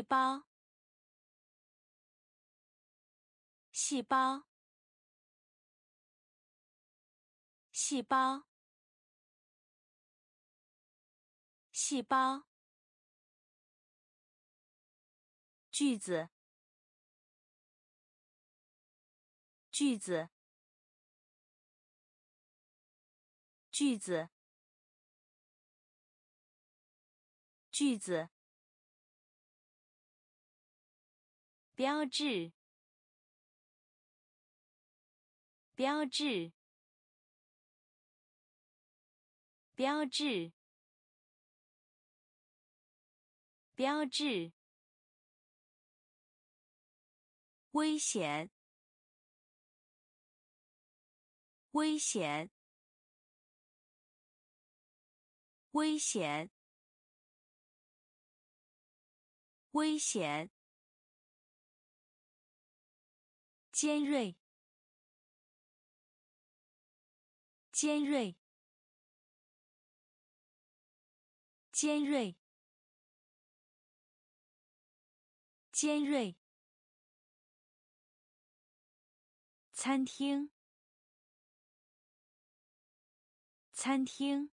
细胞，细胞，细胞，细胞，句子，句子，句子，句子。标志，标志，标志，标志。危险，危险，危险，危险。尖锐，尖锐，尖锐，尖锐。餐厅，餐厅，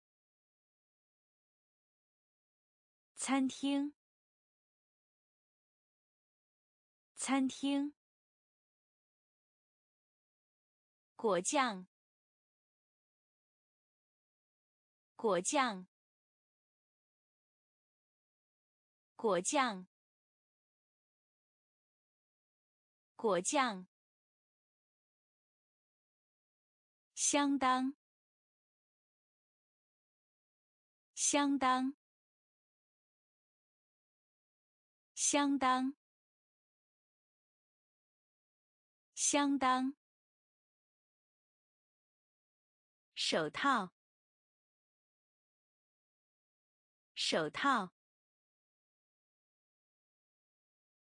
餐厅，餐厅。果酱，果酱，果酱，果酱，相当，相当，相当，相当。手套，手套，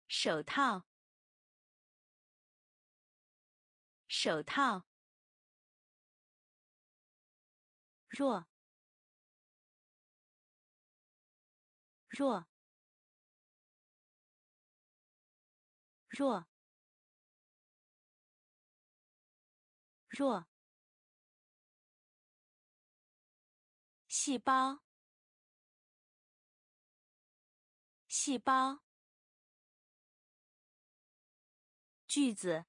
手套，手套。弱，弱，弱，弱。细胞，细胞，句子，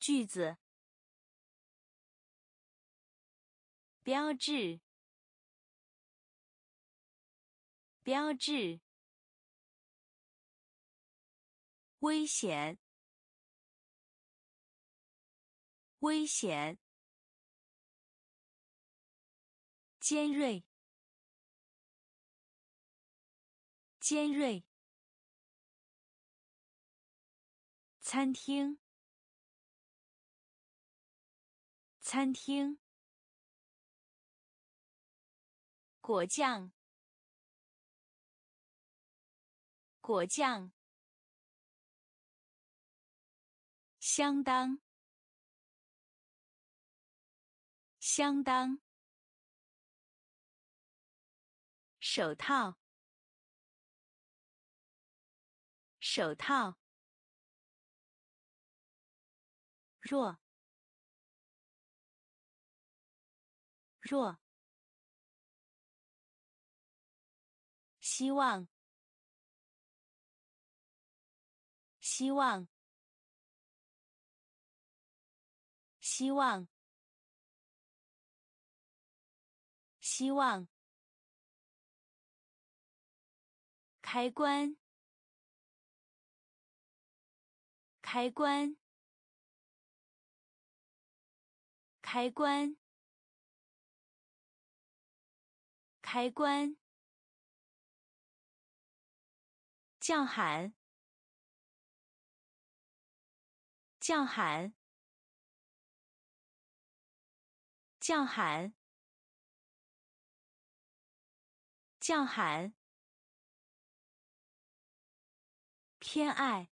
句子，标志，标志，危险，危险。尖锐，尖锐。餐厅，餐厅。果酱，果酱。相当，相当。手套，手套，弱，弱，希望，希望，希望，希望。开关，开关，开关，开关。叫喊，叫喊，叫喊，叫喊。偏爱，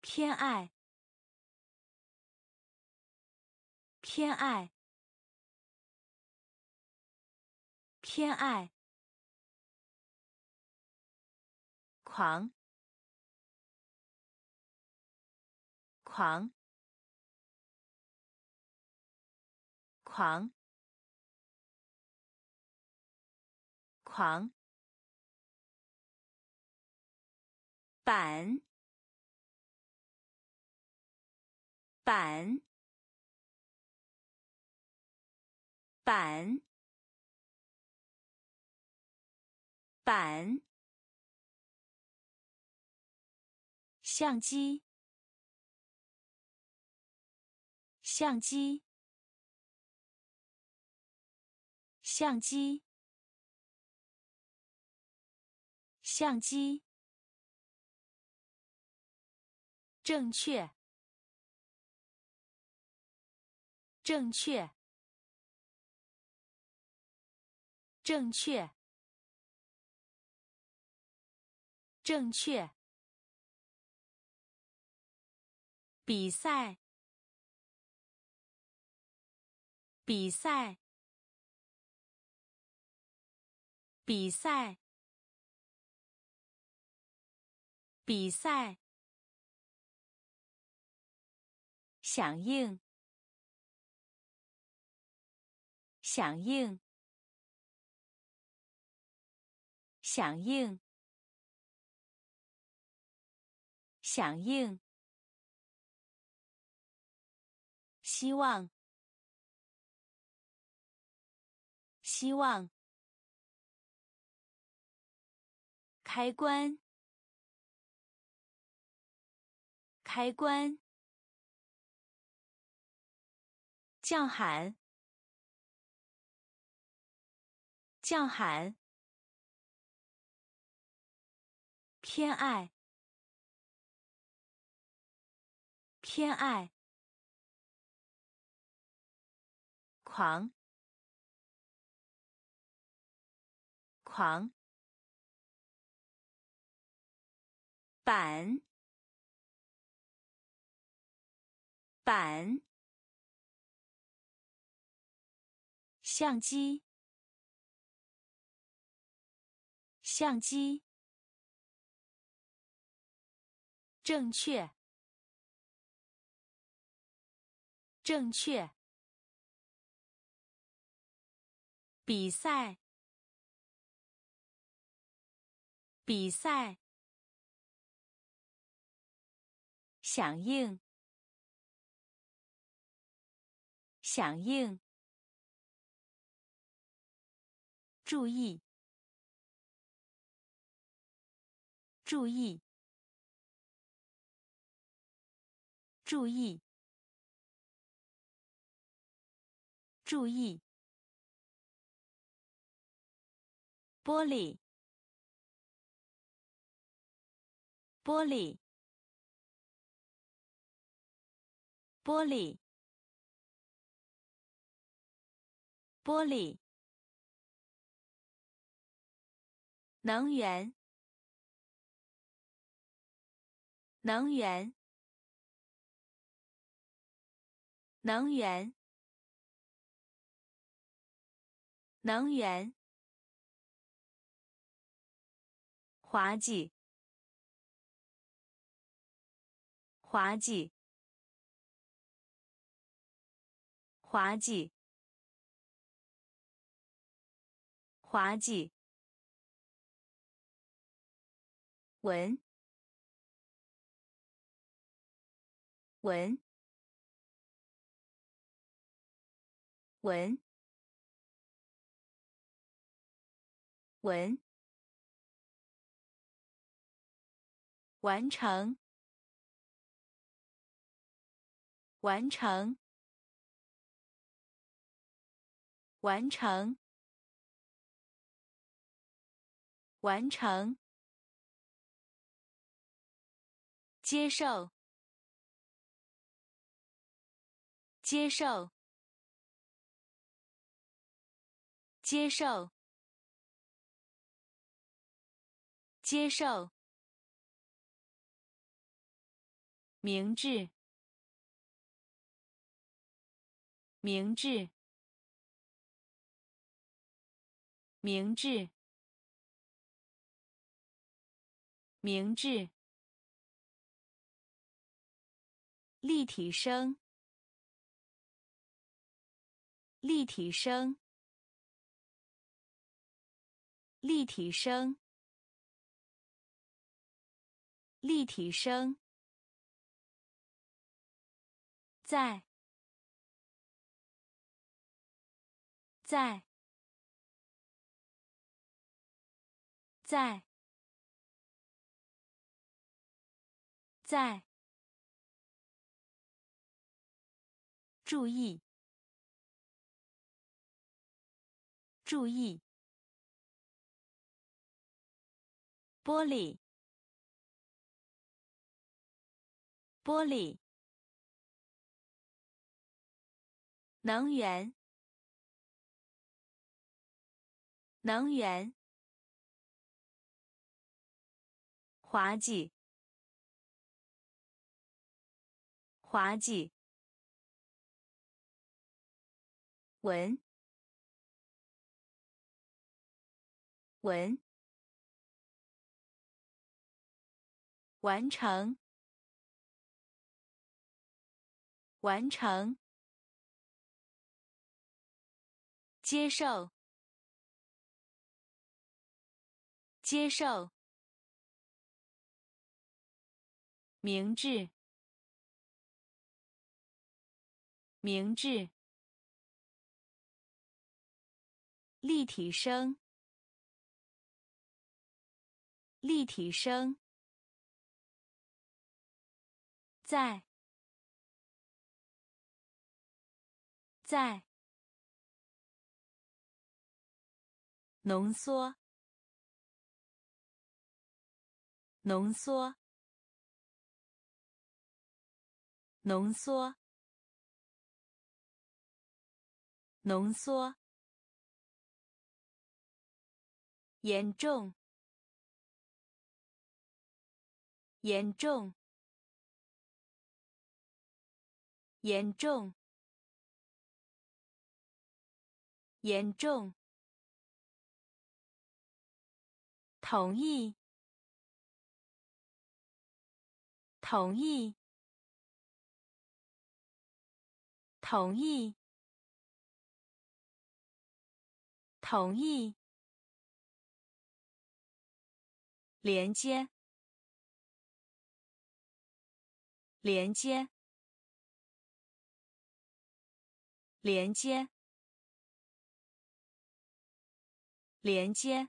偏爱，偏爱，偏爱，狂，狂，狂，狂，板，板。板，板，相机，相机，相机，相机，正确，正确。正确，正确。比赛，比赛，比赛，比赛。响应，响应。响应，响应。希望，希望。开关，开关。叫喊，叫喊。偏爱，偏爱，狂，狂，板，板，相机，相机。正确，正确。比赛，比赛。响应，响应。注意，注意。注意！注意！玻璃！玻璃！玻璃！玻璃！能源！能源！能源，能源，滑稽，滑稽，滑稽，滑稽，文，文。文，文，完成，完成，完成，完成，接受，接受。接受，接受，明智，明智，明智，明智，立体声，立体声，立体声，立体声，在，在。在，在，注意，注意，玻璃，玻璃，能源，能源。滑稽，滑稽。文，文。完成，完成。接受，接受。明智，明智。立体声，立体声。在，在。浓缩，浓缩。浓缩，浓缩，严重，严重，严重，严重，同意，同意。同意，同意。连接，连接，连接，连接。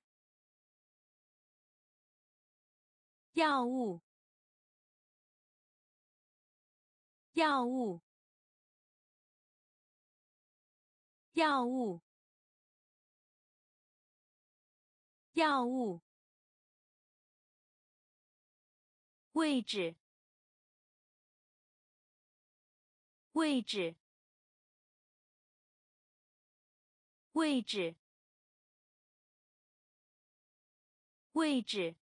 药物，药物。药物，药物，位置，位置，位置，位置，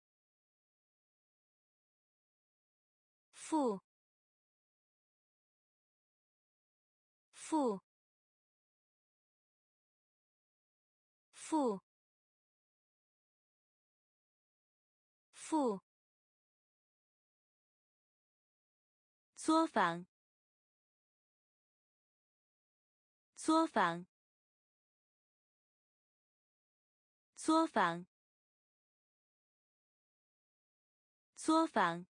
负，负。负，负，作坊，作坊，作坊，作坊，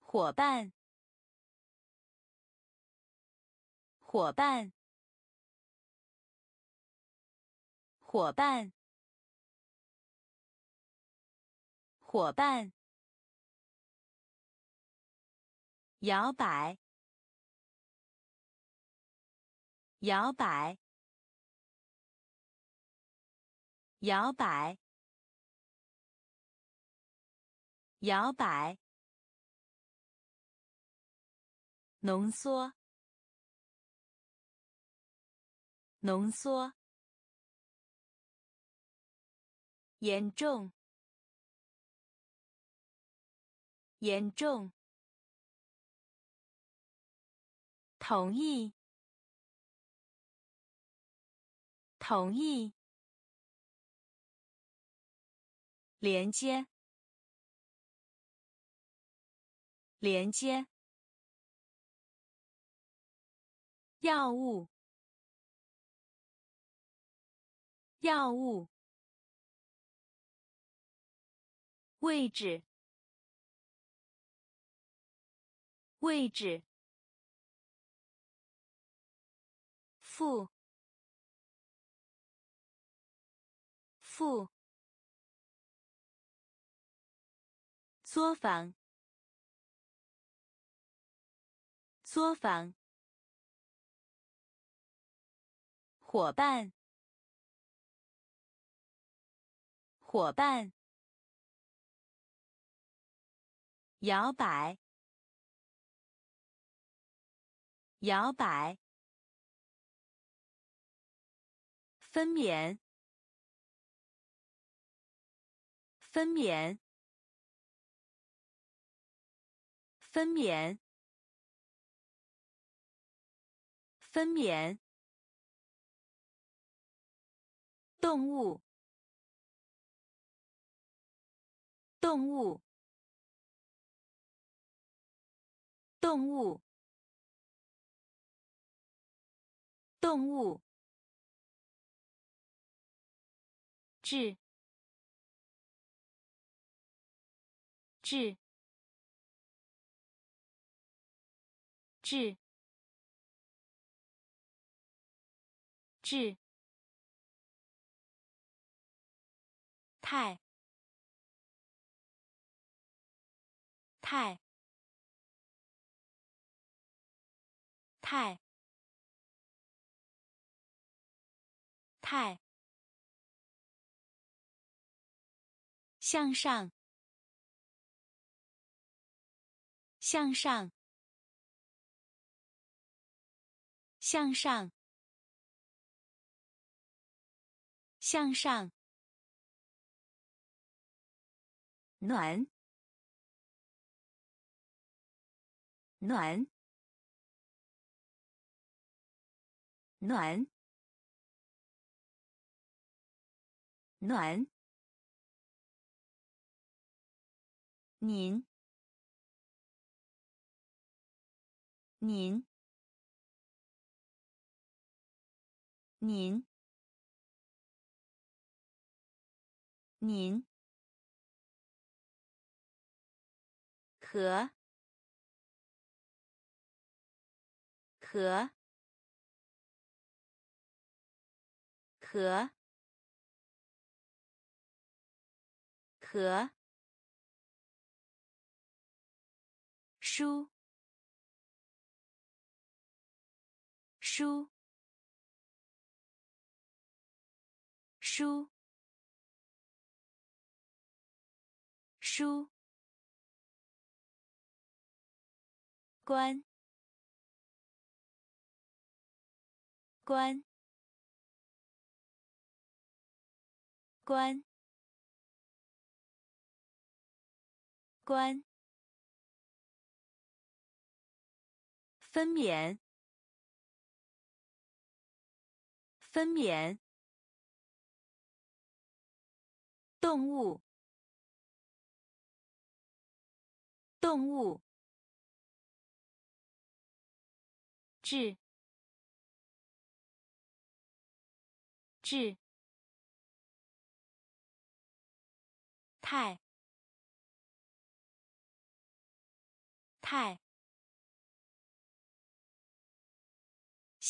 伙伴，伙伴。伙伴，伙伴，摇摆，摇摆，摇摆，摇摆，浓缩，浓缩。严重，严重。同意，同意。连接，连接。药物，药物。位置，位置。负，负。作坊，作坊。伙伴，伙伴。摇摆，摇摆。分娩，分娩。分娩，分娩。动物，动物，动物，动物。智，智。质，质，态，态，态，态，向上，向上。向上，向上，暖，暖，暖，暖。您，您。您，您。和和和和书。书。书，书，关，关，关，关，分娩，分娩。动物，动物，质，质，态，态，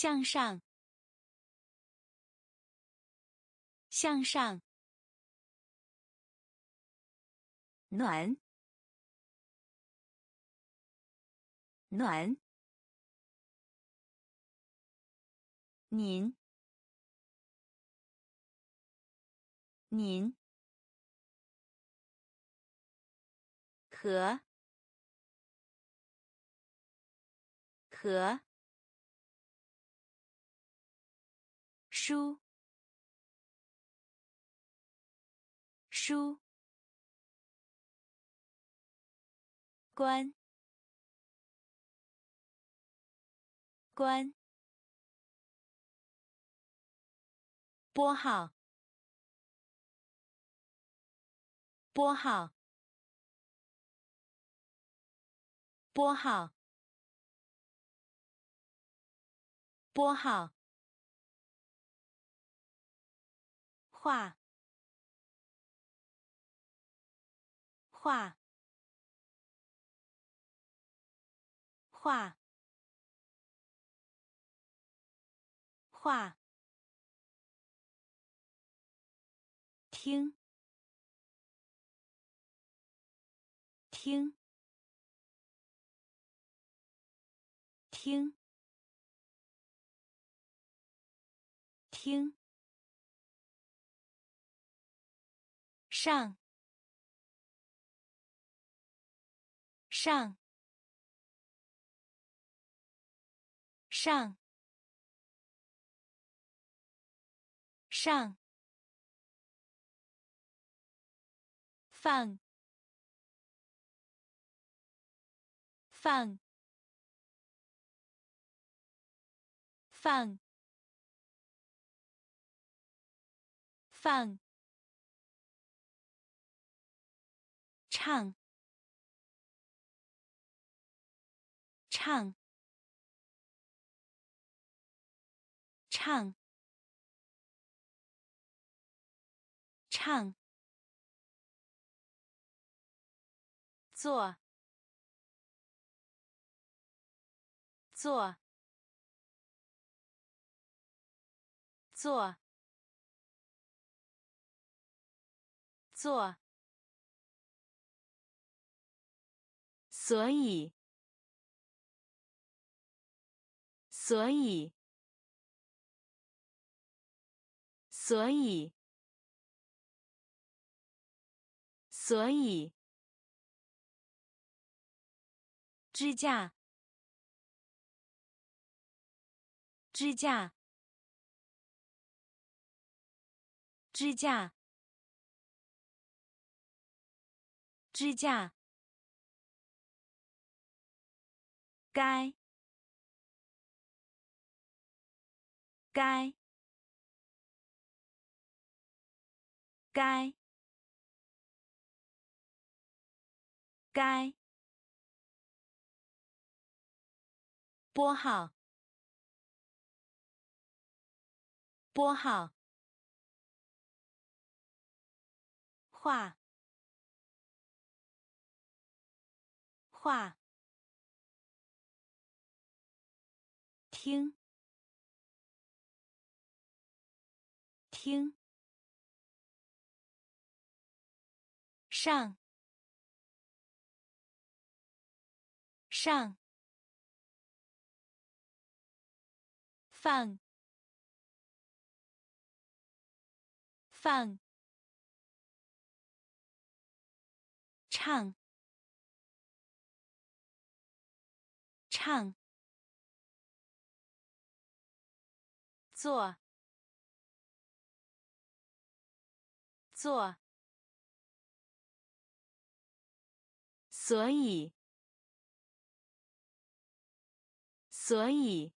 向上，向上。暖，暖。您，您。和，和。书，书。关，关，拨号，拨号，拨号，拨号，画，画，画，画。听，听，听，听，上，上，上，上。放，放，放，放，唱，唱，唱，唱。做，做，做，做。所以，所以，所以，所以。支架，支架，支架，支架。该，该，该，该。拨号，拨号，画，画，听，听，上，上。放，放，唱，唱，做，做，所以，所以。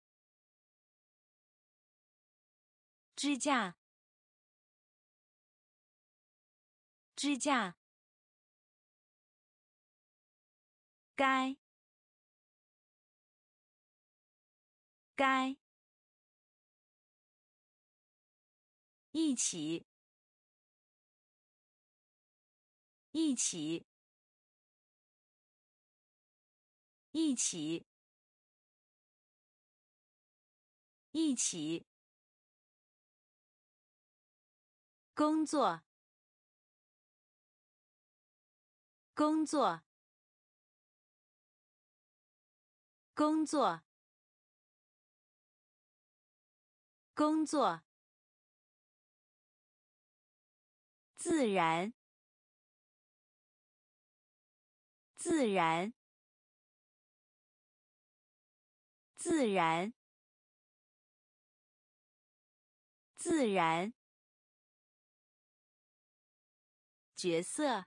支架，支架，该，该，一起，一起，一起，一起。工作，工作，工作，工作。自然，自然，自然，自然。角色，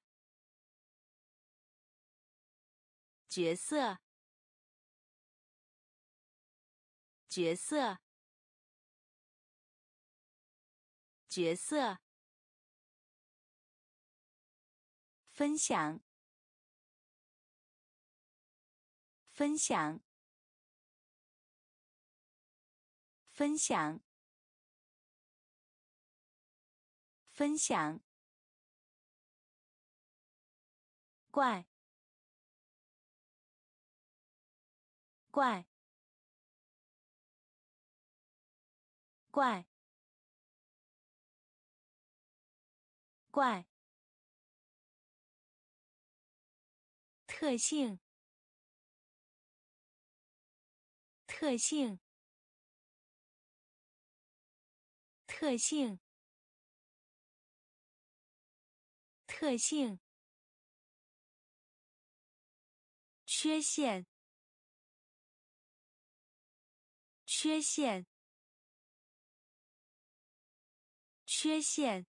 角色，角色，角色，分享，分享，分享，分享。怪，怪，怪，怪。特性，特性，特性，特性。缺陷，缺陷，缺陷，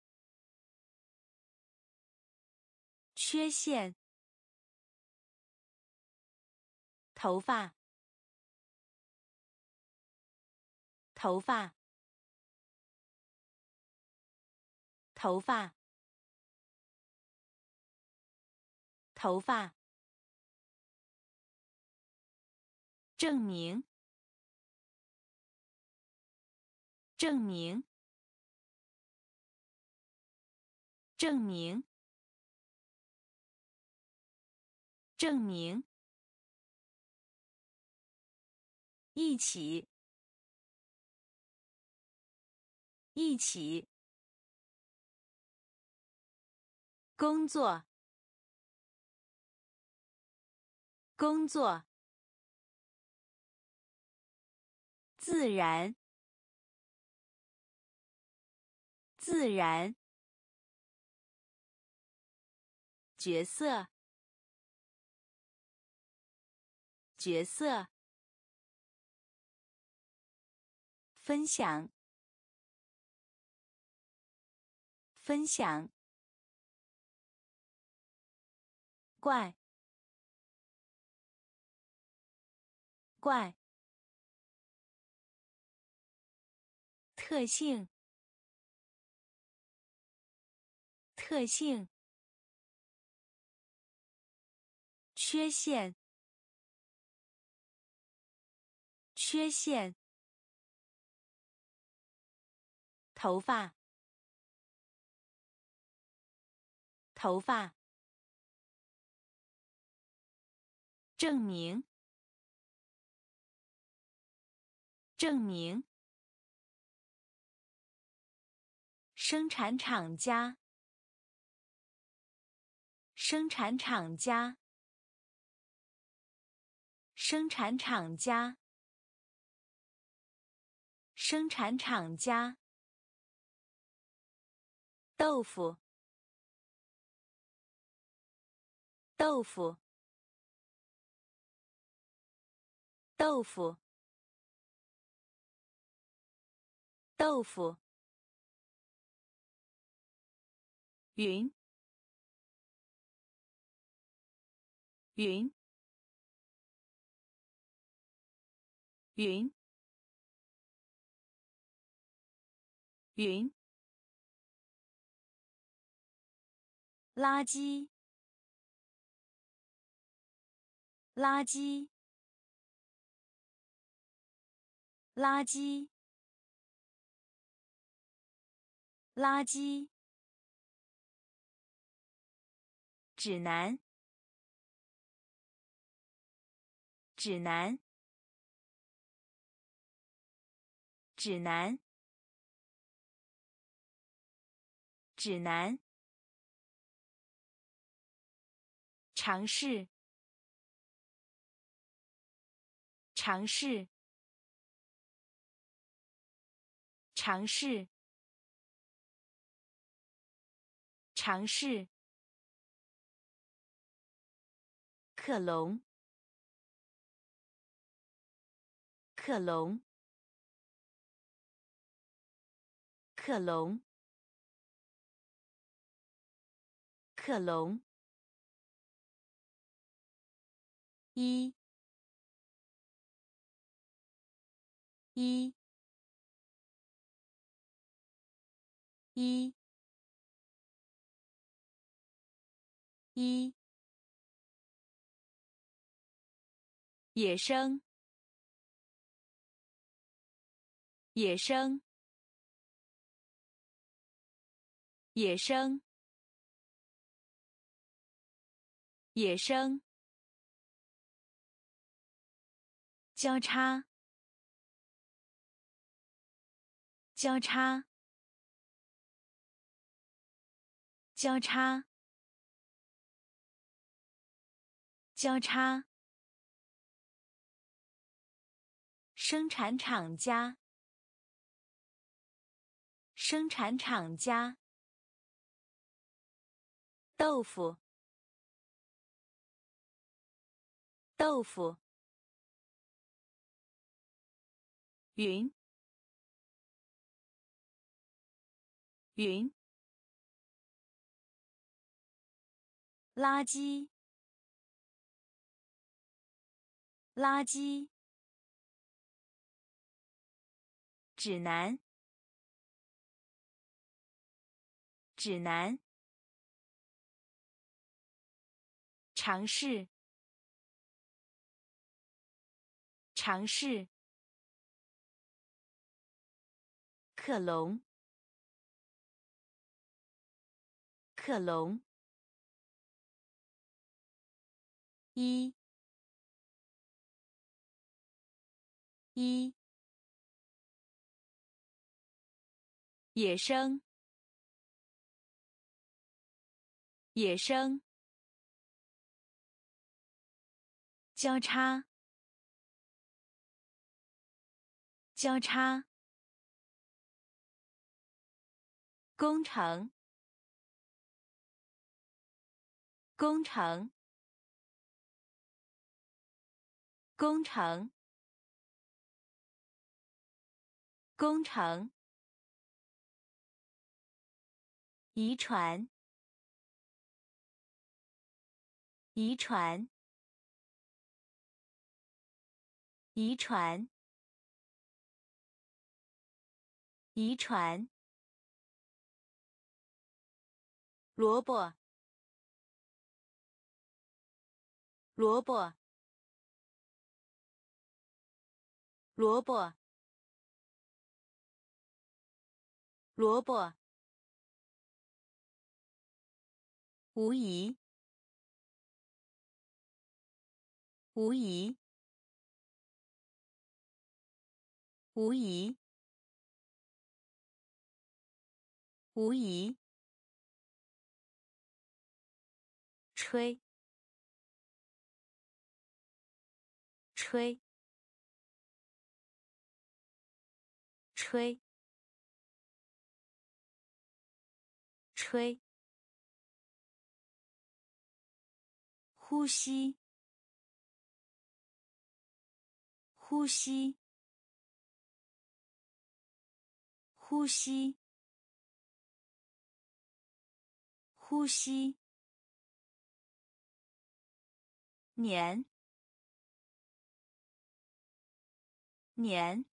缺陷。头发，头发，头发，头发。证明，证明，证明，证明。一起，一起，工作，工作。自然，自然。角色，角色。分享，分享。怪，怪。特性，特性，缺陷，缺陷，头发，头发，证明，证明。生产厂家，生产厂家，生产厂家，生产厂家。豆腐，豆腐，豆腐，豆腐。云，云，云，云，垃圾，垃圾，垃圾，垃圾。指南，指南，指南，指南。尝试，尝试，尝试，尝试。克隆，克隆，克隆，克隆。一，一，一。一。野生。野生。野生。野生。交叉交叉交叉交叉。生产厂家生产厂家。豆腐豆腐云。云。垃圾。垃圾。指南。指南。尝试。尝试。克隆克隆一一野生野生交叉交叉工程。工程。工程。工程。遗传，遗传，遗传，遗传。萝卜，萝卜，萝卜，萝卜。无疑，无疑，无疑，无疑。吹，吹，吹，吹。呼吸，呼吸，呼吸，呼吸。年，年，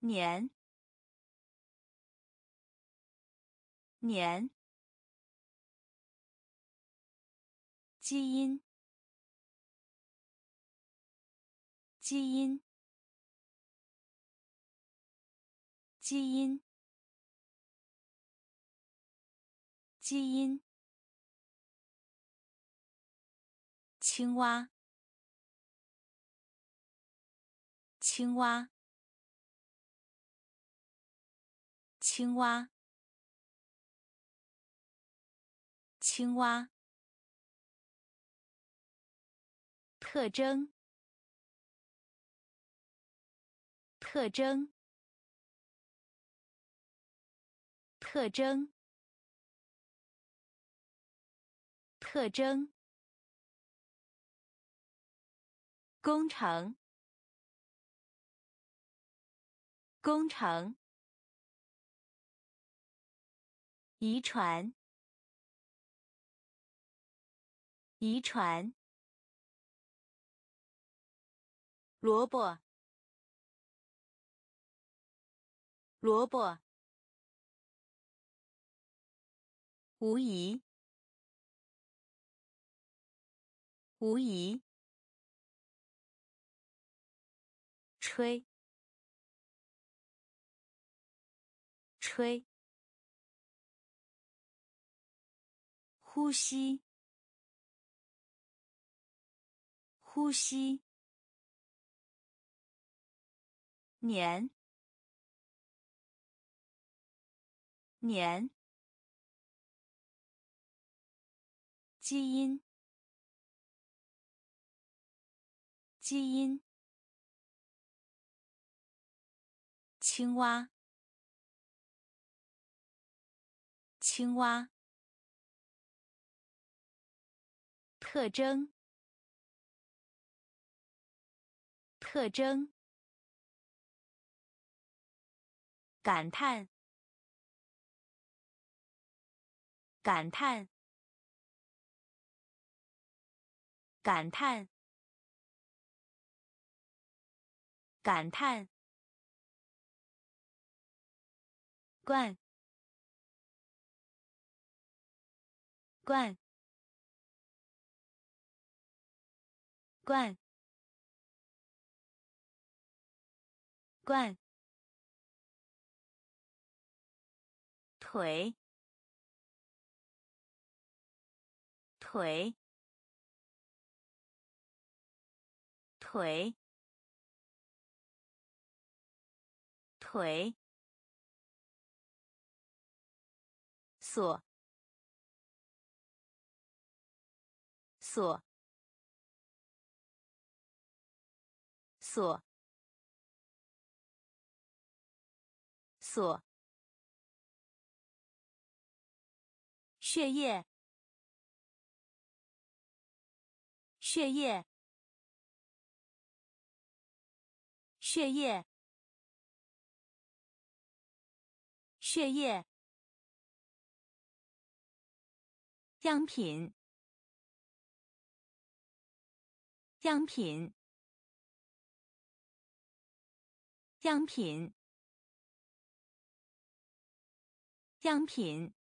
年，年。基因，基因，基因，基因。青蛙，青蛙，青蛙，青蛙。特征，特征，特征，特征。工程，工程。遗传，遗传。萝卜，萝卜，无疑，无疑，吹，吹，呼吸，呼吸。年，年，基因，基因，青蛙，青蛙，特征，特征。感叹，感叹，感叹，感叹。罐，罐，罐，罐。腿，腿，腿，腿，锁，锁，锁，锁。血液，血液，血液，血液。样品，样品，样品，样品。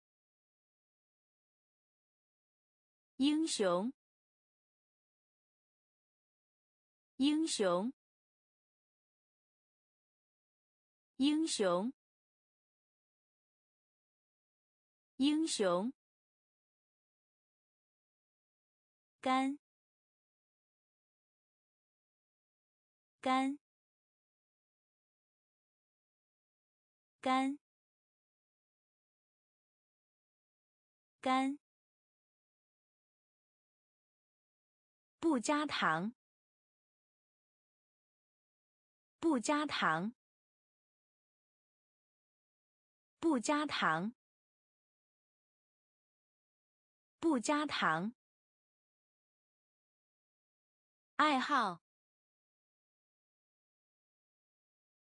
英雄，英雄，英雄，英雄，干，干，干，干。不加糖，不加糖，不加糖，不加糖。爱好，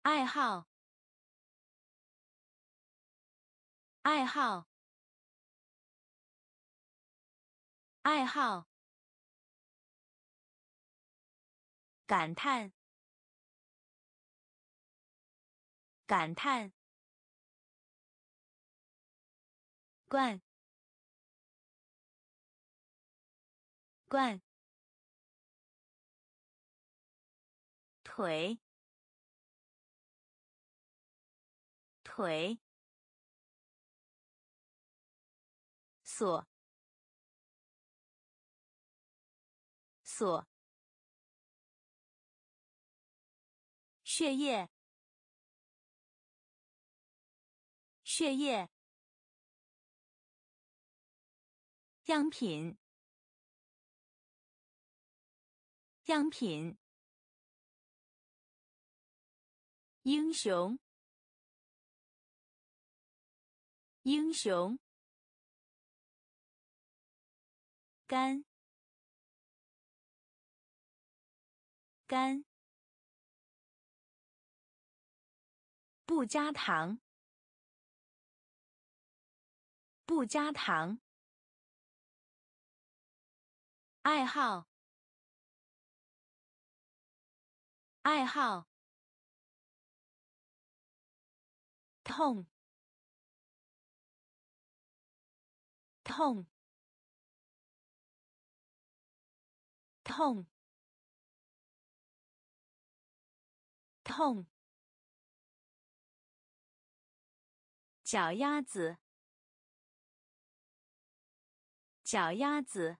爱好，爱好，爱好。感叹，感叹，灌，灌，腿，腿，锁，锁。血液，血液，样品，样品，英雄，英雄，干，干。不加糖，不加糖。爱好，爱好。痛，痛，痛，痛。脚丫子，脚丫子，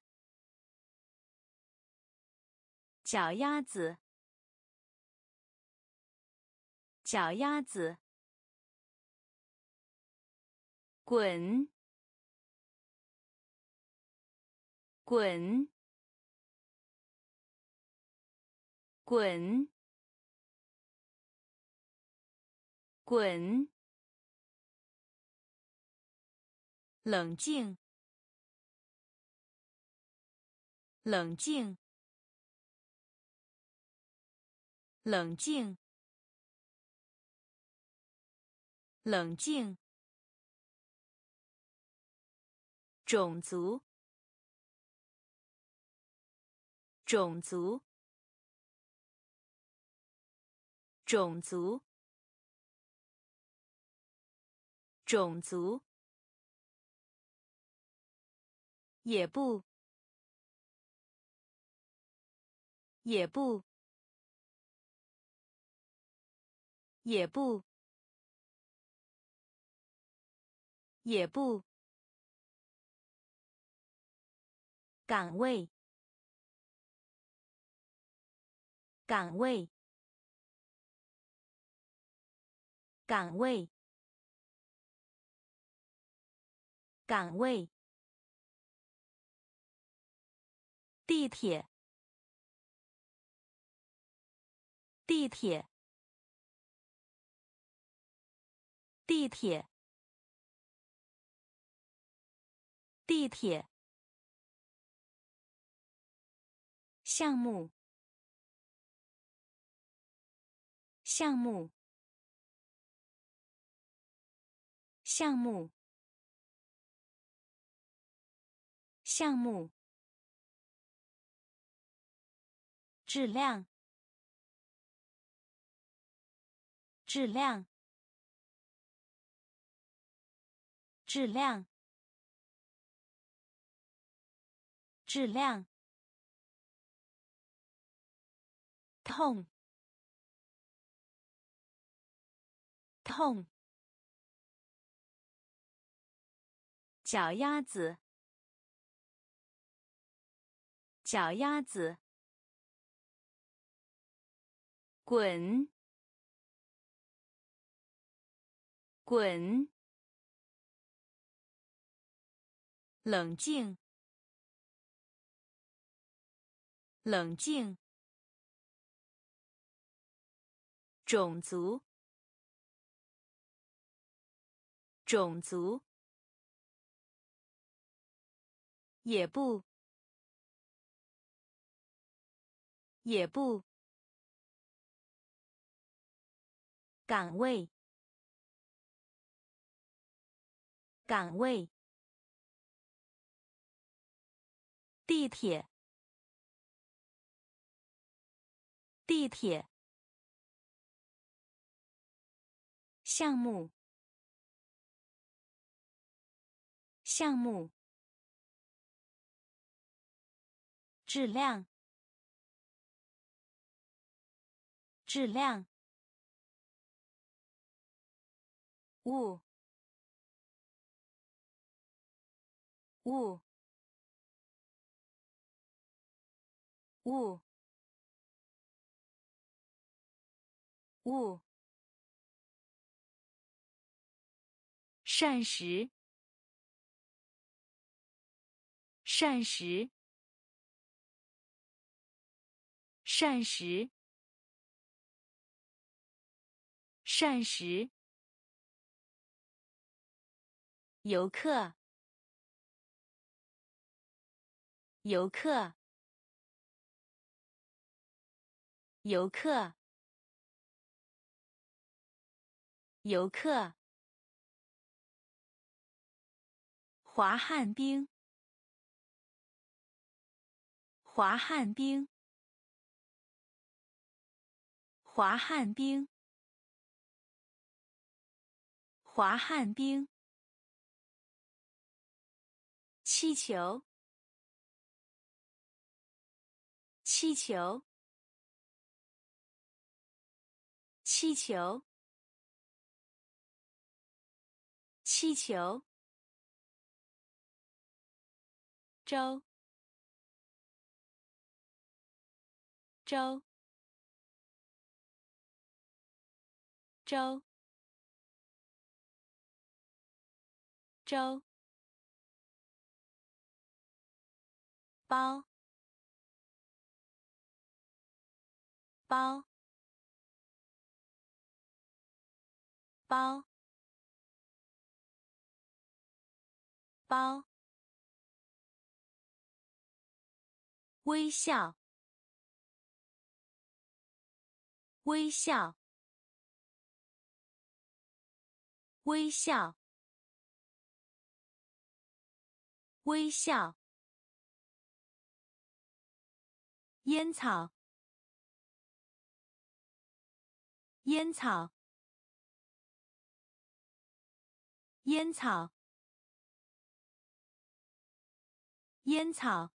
脚丫子，脚丫子，滚，滚，滚，滚。冷静，冷静，冷静，冷静。种族，种族，种族，种族。也不，也不，也不，也不。岗位，岗位，岗位，岗位。地铁，地铁，地铁，地铁。项目，项目，项目，项目。质量，质量，质量，质量。痛，痛。脚丫子，脚丫子。滚，滚！冷静，冷静。种族，种族。也不，也不。岗位，岗位。地铁，地铁。项目，项目。质量，质量。物，物，物，物。膳食，膳食，膳食，膳食。游客，游客，游客，游客。滑旱冰，滑旱冰，滑旱冰，滑旱冰，气球，气球，气球，气球，周，周，周。粥，包，包，包，包，微笑，微笑，微笑。微笑，烟草，烟草，烟草，烟草，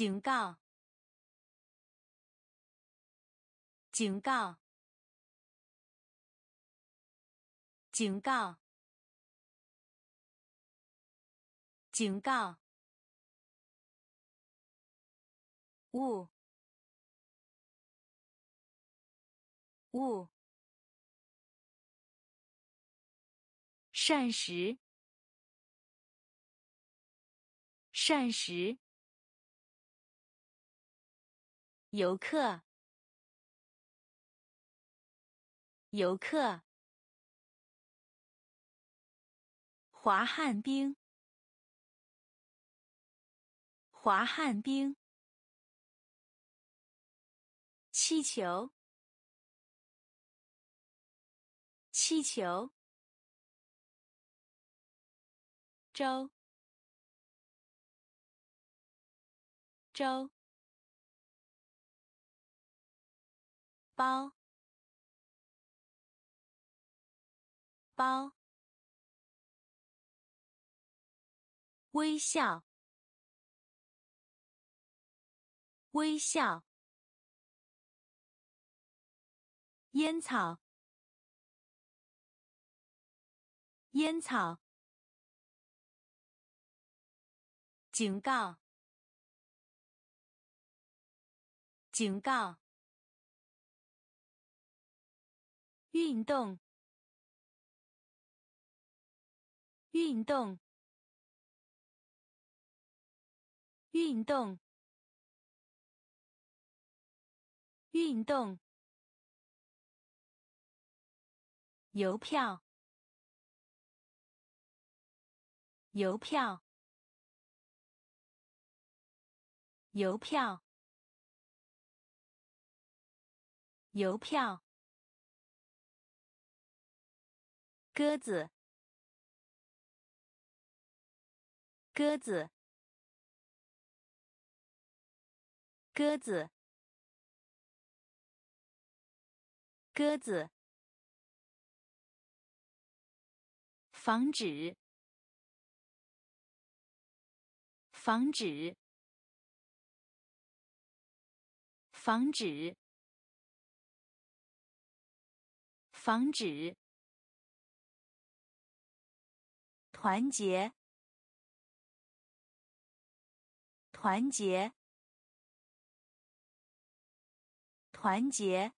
警告，警告，警告。警告！雾！雾！膳食！膳食！游客！游客！滑旱冰！滑旱冰，气球，气球，粥，粥，包，包，微笑。微笑，烟草，烟草，警告，警告，运动，运动，运动。运动，邮票，邮票，邮票，邮票，鸽子，鸽子，鸽子。鸽子，防止，防止，防止，防止，团结，团结，团结。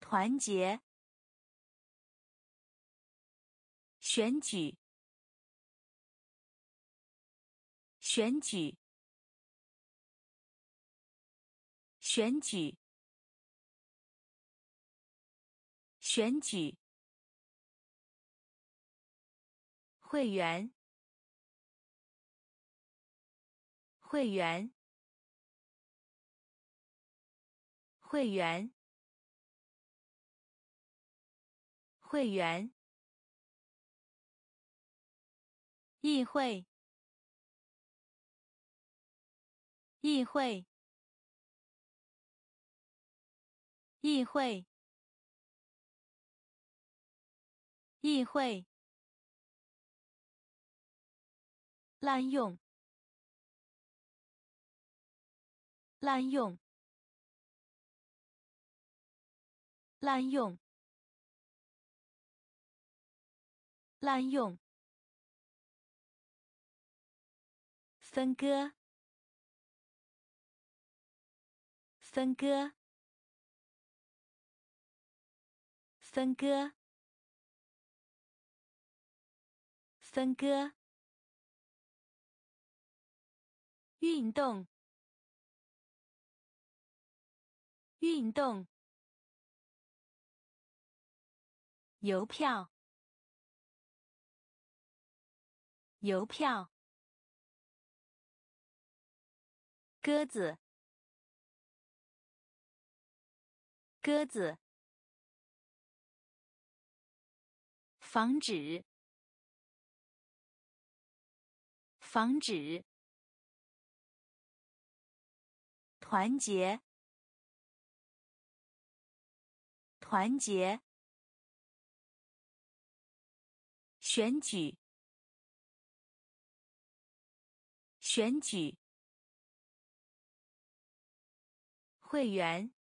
团结，选举，选举，选举，选举，会员，会员，会员。会员，议会，议会，议会，议会，滥用，滥用，滥用，滥用。分割，分割，分割，分割。运动，运动。邮票，邮票。鸽子，鸽子，防止，防止，团结，团结，选举，选举。会员，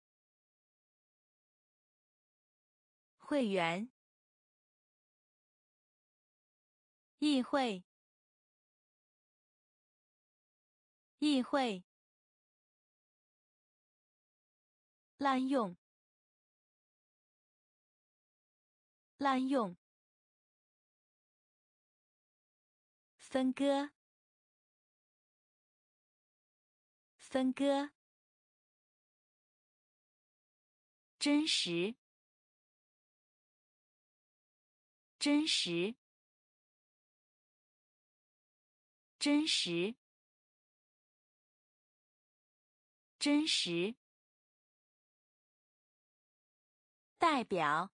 会员，议会，议会，滥用，滥用，分割，分割。真实，真实，真实，真实。代表，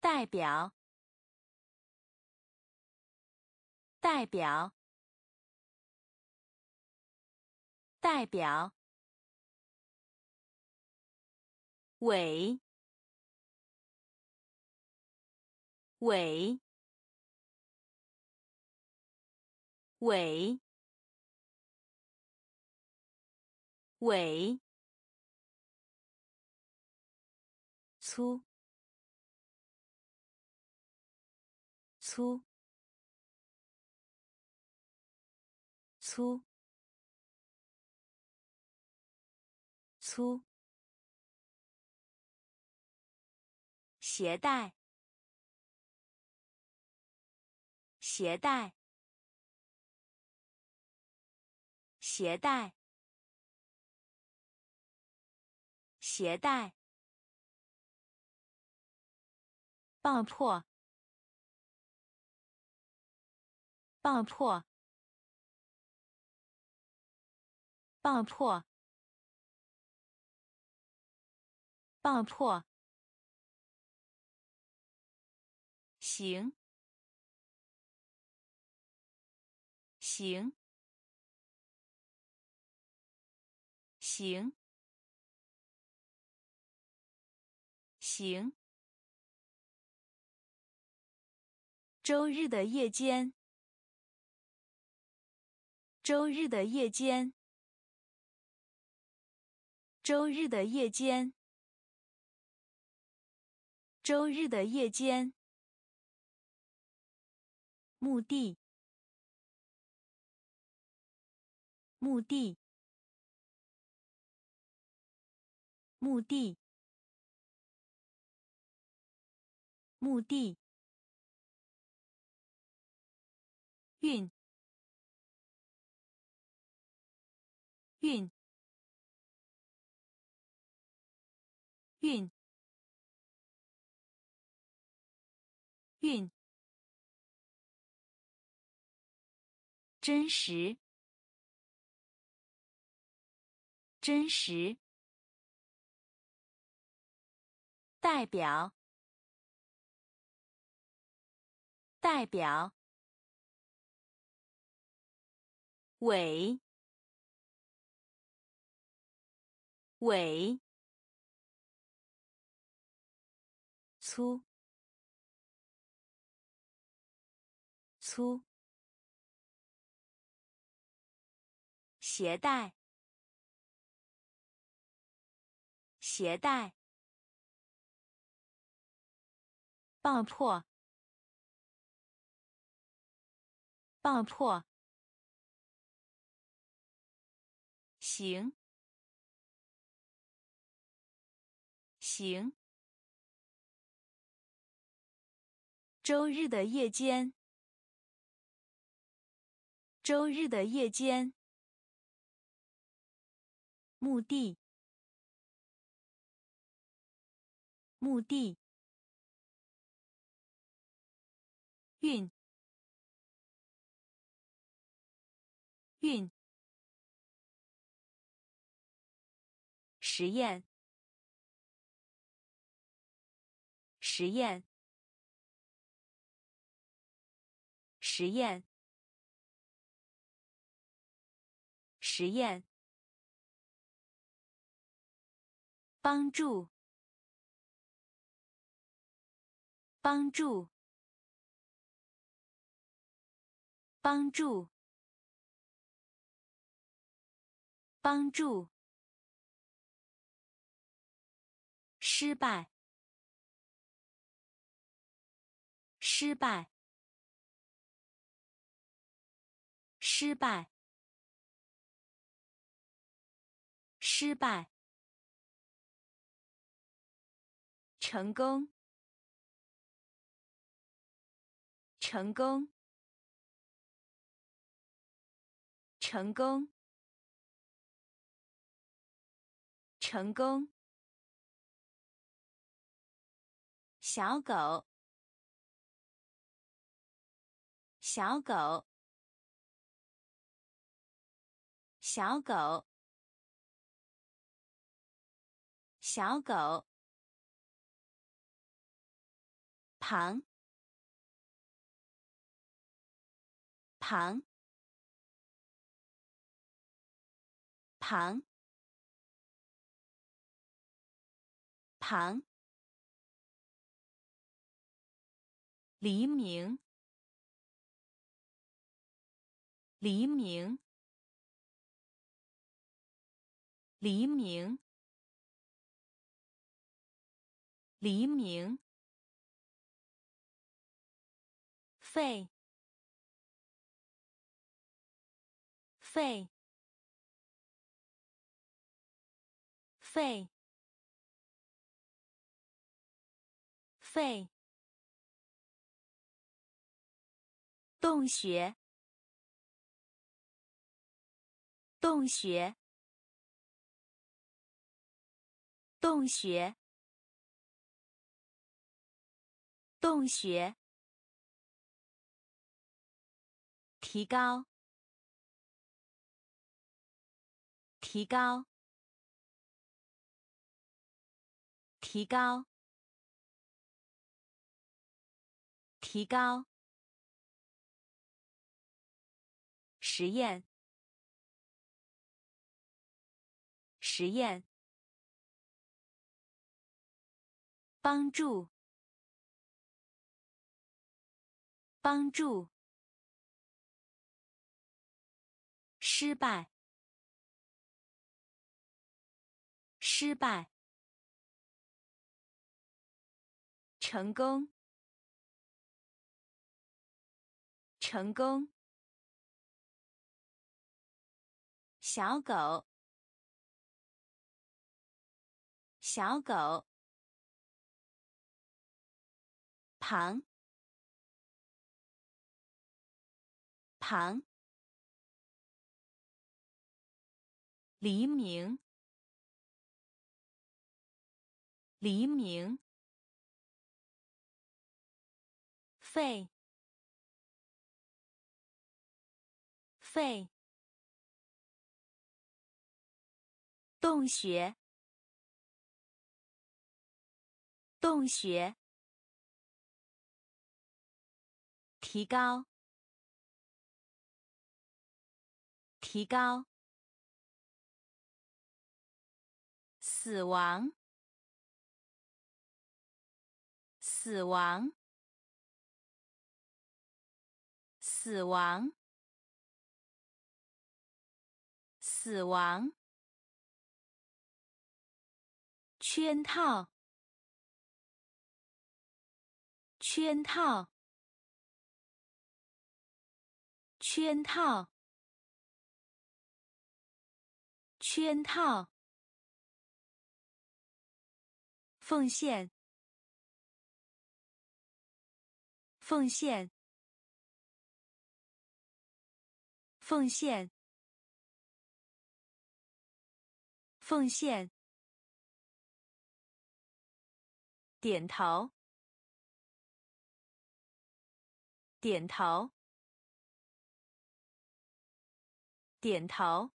代表，代表，代表。尾，尾，尾，尾，粗，粗，粗，粗。携带，携带，携带，携带，爆破，爆破，爆破，爆破。行，行，行，行。周日的夜间，周日的夜间，周日的夜间，周日的夜间。墓地，墓地，墓地，墓地，运，运，运，运。真实，真实。代表，代表。尾，尾，粗，粗，携带，携带，爆破，爆破。行，行。周日的夜间，周日的夜间。墓地，墓地。运，运。实验，实验，实验，实验。帮助，帮助，帮助，帮助。失败，失败，失败，失败，成功，成功，成功，成功。小狗，小狗，小狗，小狗。旁，旁，旁，旁。黎明，黎明，黎明，黎明。肺，肺，肺，肺。洞穴，洞穴，洞穴，洞穴。提高，提高，提高，提高。实验，实验，帮助，帮助，失败，失败，成功，成功。小狗，小狗，旁，旁，黎明，黎明，肺，肺。洞穴，洞穴，提高，提高，死亡，死亡，死亡，死亡。圈套，圈套，圈套，圈套。奉献，奉献，奉献，奉献。点头，点头，点头，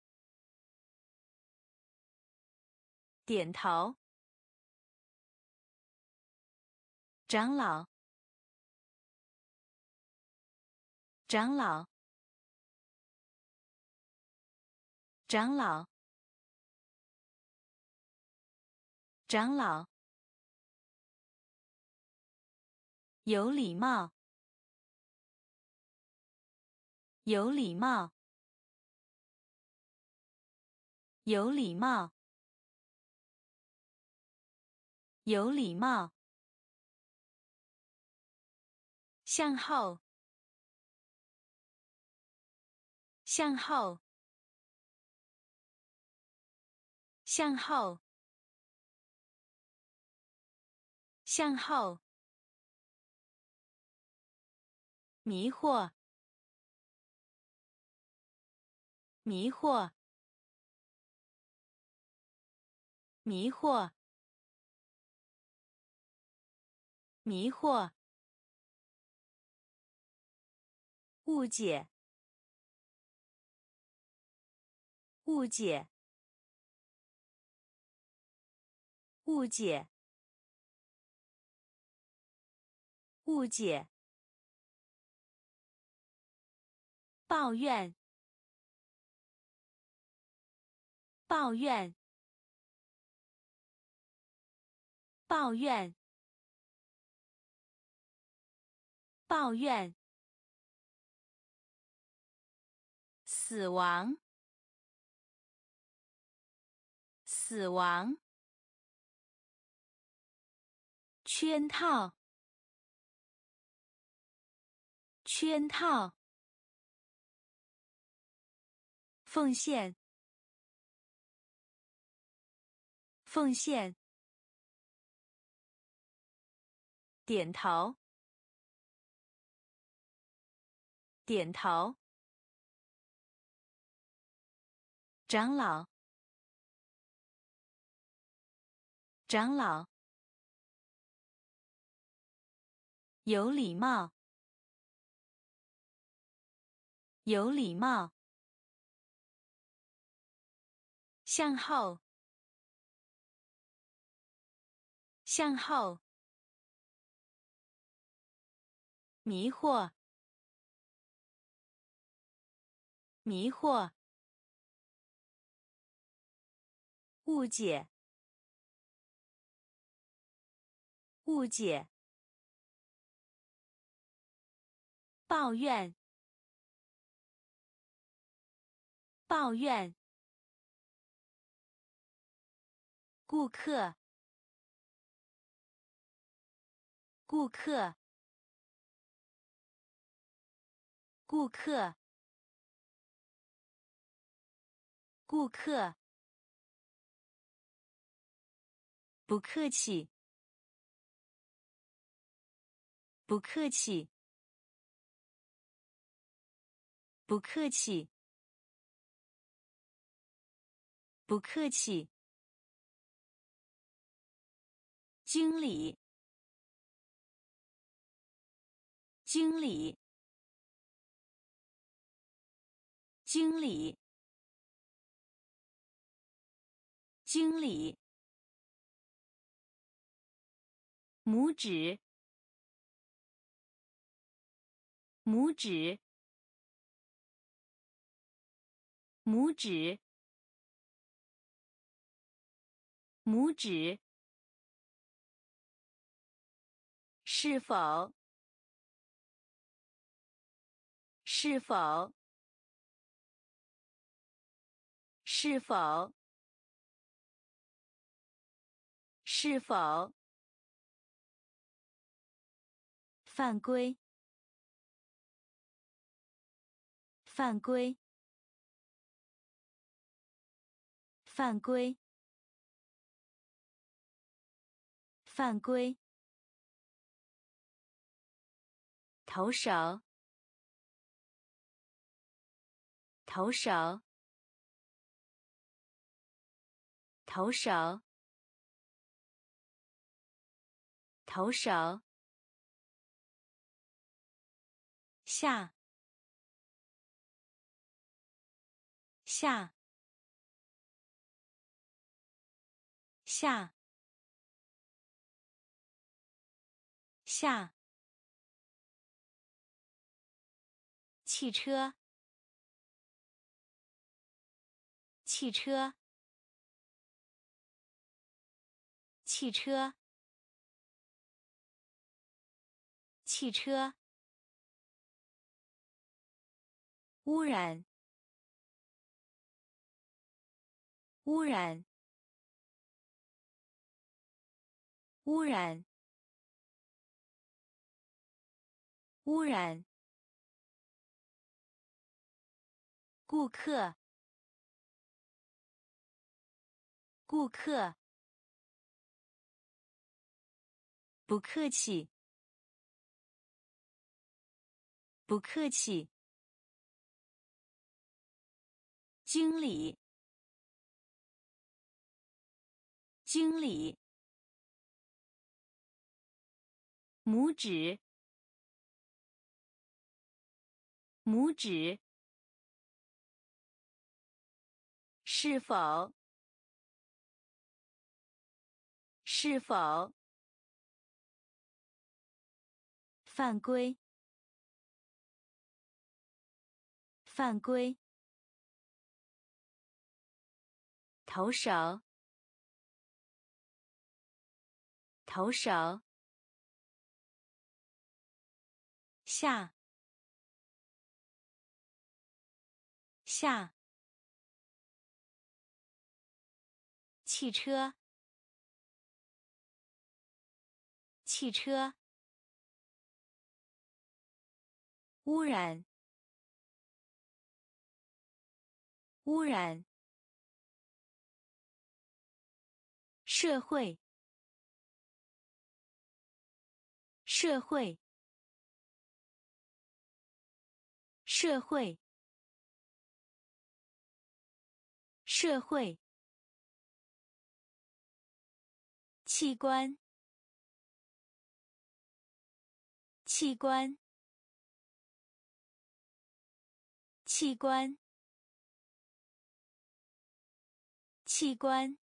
点头。长老，长老，长老，长老，有礼貌，有礼貌，有礼貌，有礼貌。向后，向后，向后，向后。迷惑，迷惑，迷惑，迷惑。误解，误解，误解，误解。抱怨，抱怨，抱怨，抱怨。死亡，死亡。圈套，圈套。奉献，奉献。点头，点头。长老，长老，有礼貌，有礼貌，向后，向后，迷惑，迷惑。误解，误解。抱怨，抱怨。顾客，顾客，顾客，顾客。不客气，不客气，不客气，不客气。经理，经理，经理，经理。拇指，拇指，拇指，拇指，是否？是否？是否？是否？犯规！犯规！犯规！犯规！投手！投手！投手！投手！下！下！下！下！汽车！汽车！汽车！汽车！污染！污染！污染！污染！顾客！顾客！不客气！不客气！经理！经理！拇指，拇指，是否？是否？犯规！犯规！投手！投手！下下汽车汽车污染污染社会社会社会，社会，器官，器官，器官，器官，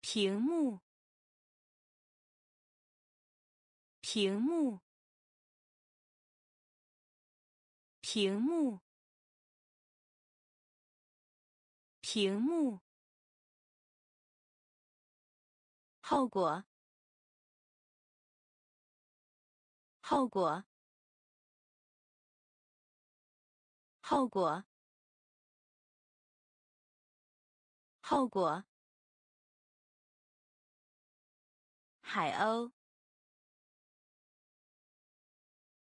屏幕，屏幕。屏幕，屏幕，后果，后果，后果，后果，海鸥，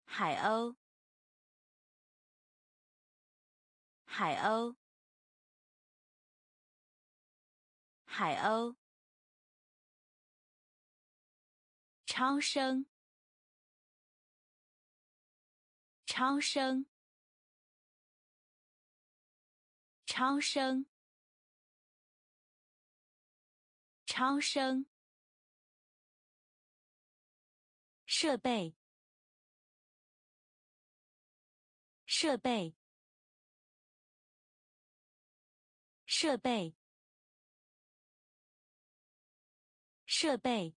海鸥。海鸥，海鸥，超声，超声，超声，超声，设备，设备。设备，设备，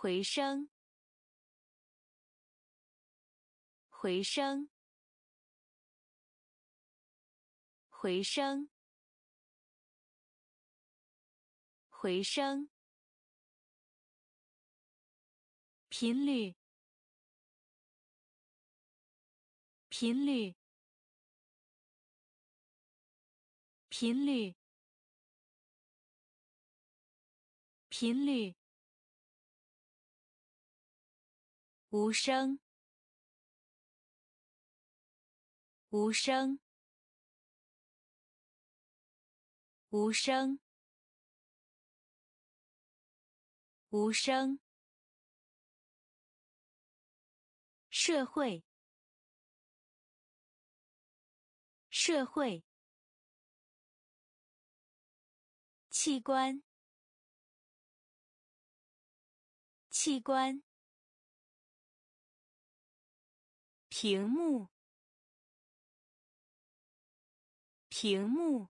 回声，回声，回声，回声，频率，频率，频率，频率，无声，无声。无声，无声。社会，社会。器官，器官。屏幕，屏幕。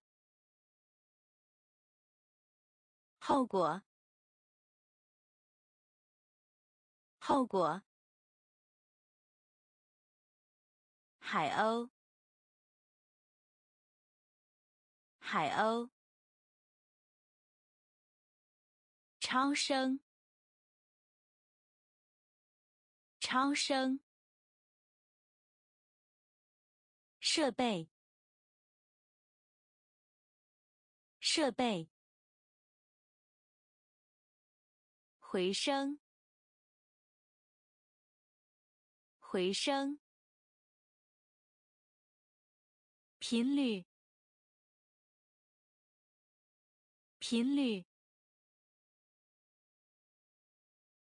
后果，后果。海鸥，海鸥。超声，超声。设备，设备。回声，回声，频率，频率，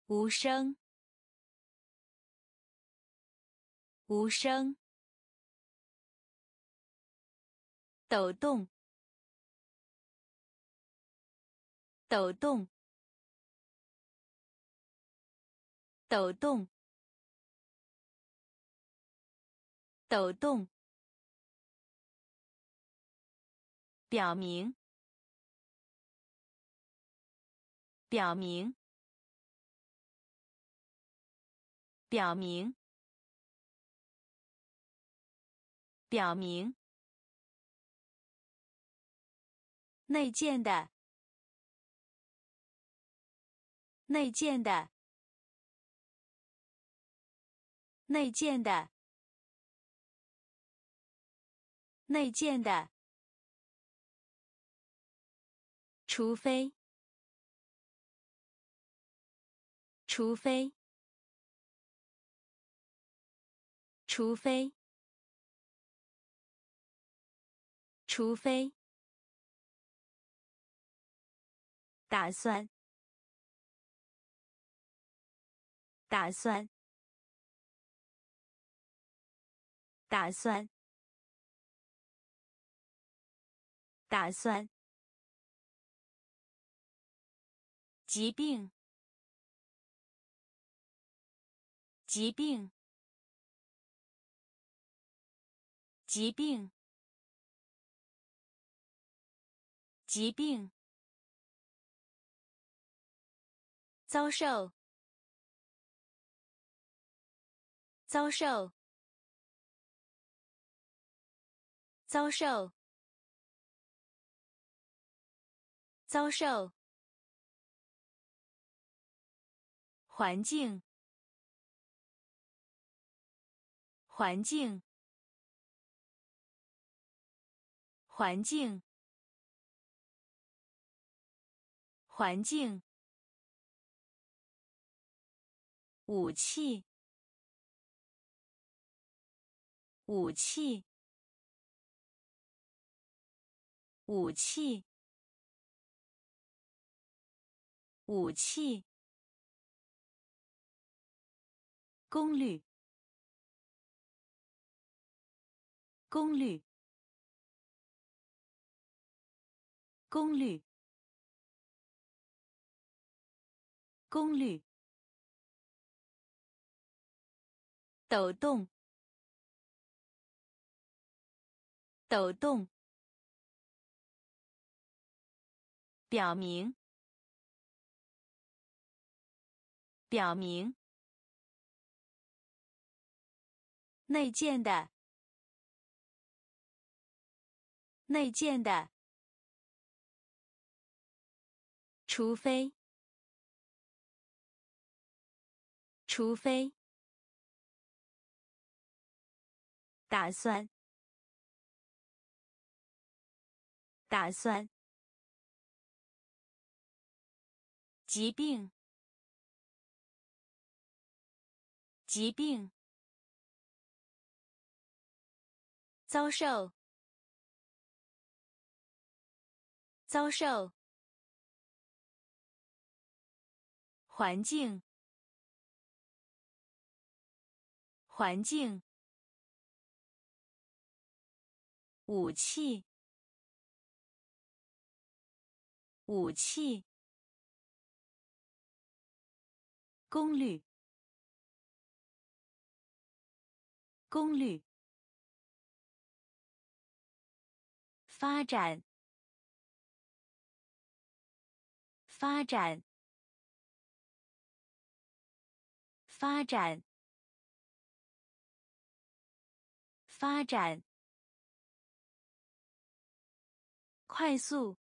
无声，无声，抖动，抖动。抖动，抖动，表明，表明，表明，表明，内建的，内建的。内建的，内建的，除非，除非，除非，除非，打算，打算。打算，打算。疾病，疾病，疾病，疾病。遭受，遭受。遭受，遭受。环境，环境，环境，环境。武器，武器。武器，武器，功率，功率，功率，功率，抖动，抖动。表明，表明，内建的，内建的，除非，除非，打算，打算，疾病，疾病。遭受，遭受，环境，环境，武器，武器，功率，功率。发展，发展，发展，发展，快速，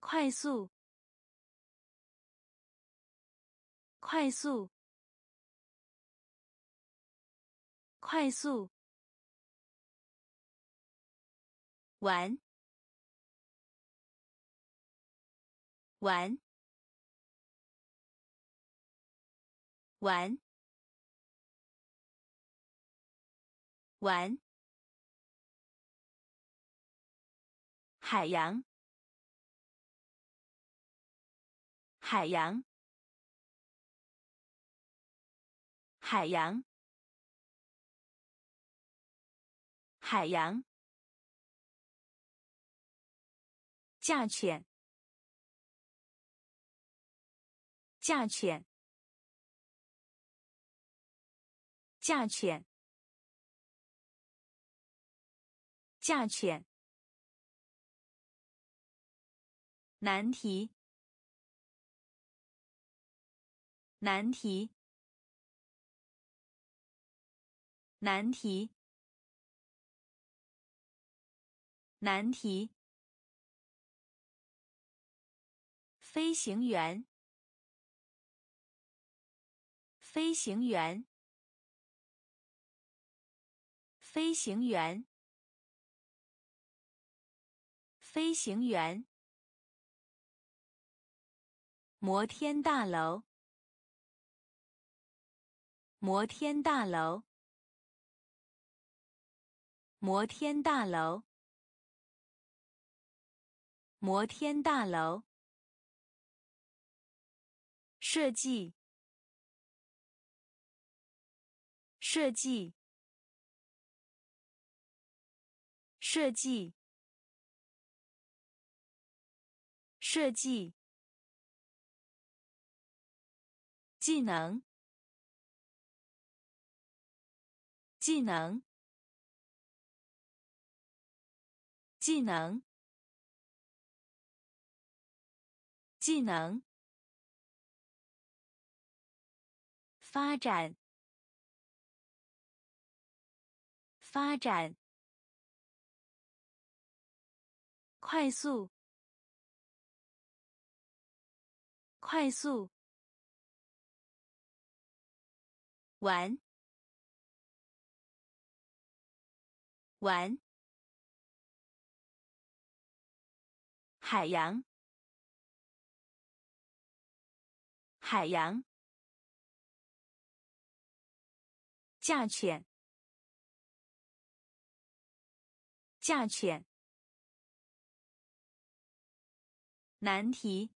快速，快速，快速。玩，玩，玩，玩。海洋，海洋，海洋，海洋。价钱，价钱，价钱，价钱。难题，难题，难题，难题。飞行员，飞行员，飞行员，飞行员。摩天大楼，摩天大楼，摩天大楼，摩天大楼。设计，设计，设计，设计。技能，技能，技能，技能。发展，发展，快速，快速，玩，玩，海洋，海洋。价钱，价钱。难题，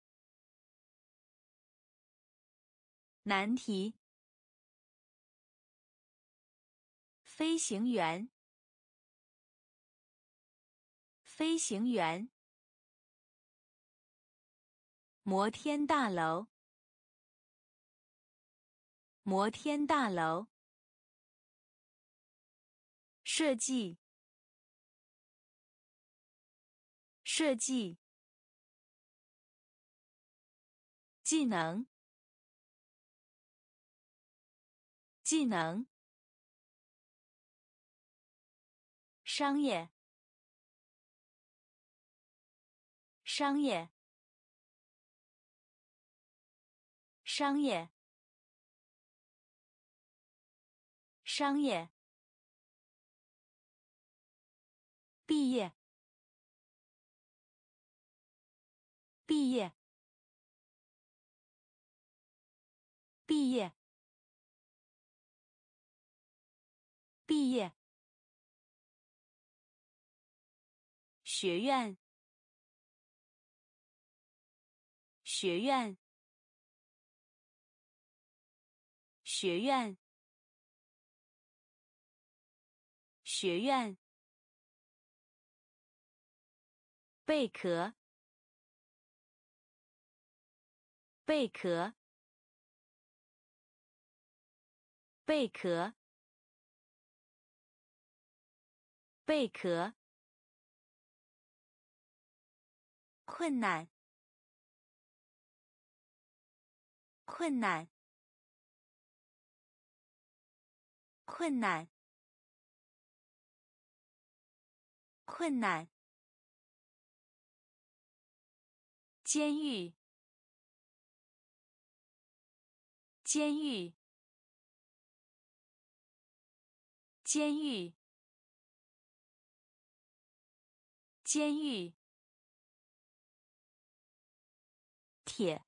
难题。飞行员，飞行员。摩天大楼，摩天大楼。设计，设计，技能，技能，商业，商业，商业，商业。毕业，毕业，毕业，毕业。学院，学院，学院，学院。贝壳，贝壳，贝壳，贝壳。困难，困难，困难，困难。监狱，监狱，监狱，监狱。铁，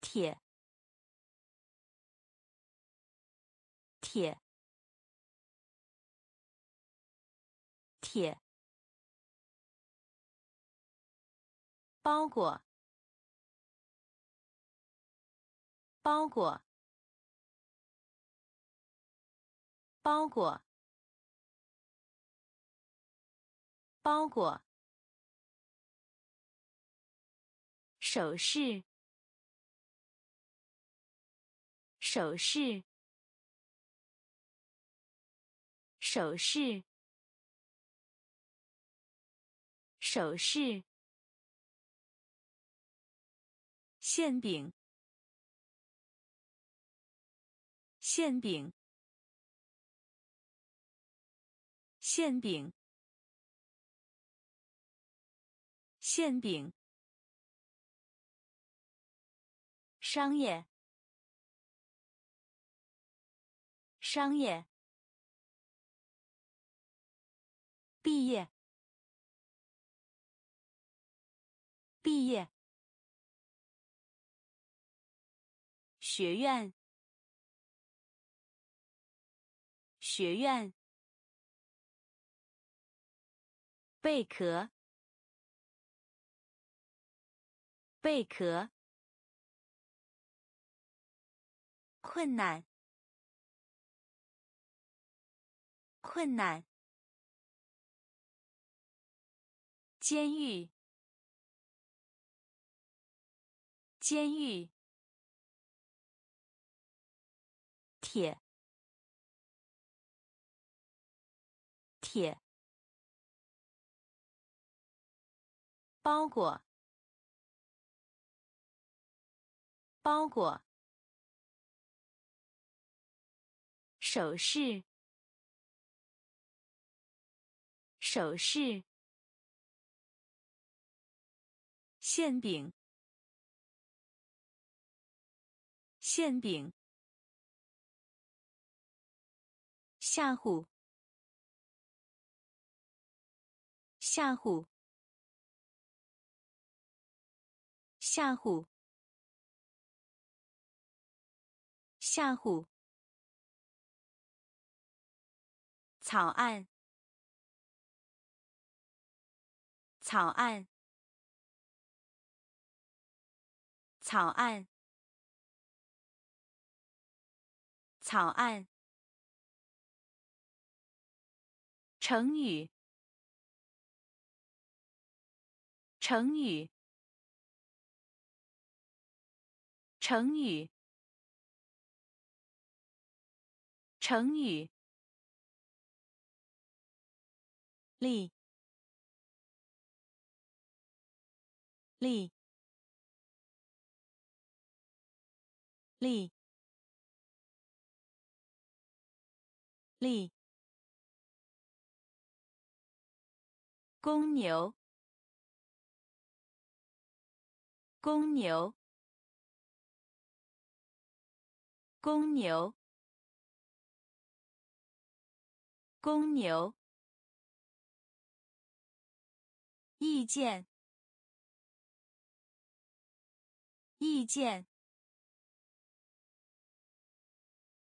铁，铁，铁。包裹，包裹，包裹，包裹。首饰，首饰，首饰，首饰。馅饼，馅饼，馅饼，馅饼。商业，商业。毕业，毕业。学院，学院。贝壳，贝壳。困难，困难。监狱，监狱。铁，铁。包裹，包裹。首饰，首饰。馅饼，馅饼。吓唬，吓唬，吓唬，吓唬。草案，草案，草案，草案。成语，成语，成语，成语。力，力，力，力，公牛，公牛，公牛，公牛，意见，意见，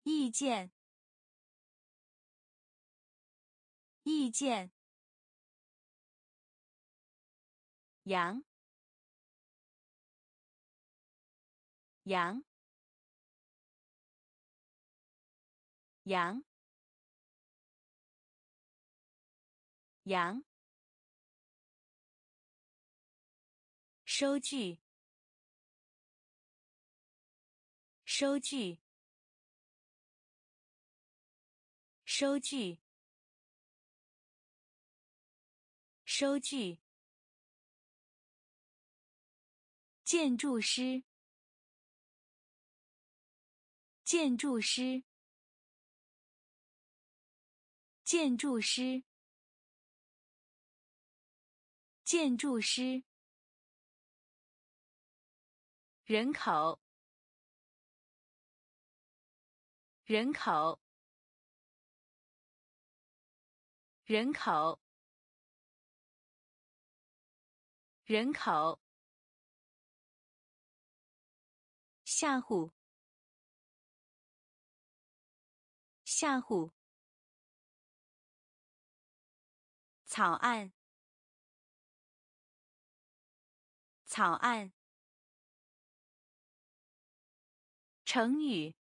意见。意见，羊，羊，羊，羊，收据，收据，收据。收据。建筑师。建筑师。建筑师。建筑师。人口。人口。人口。人口，吓唬，吓唬，草案，草案，成语，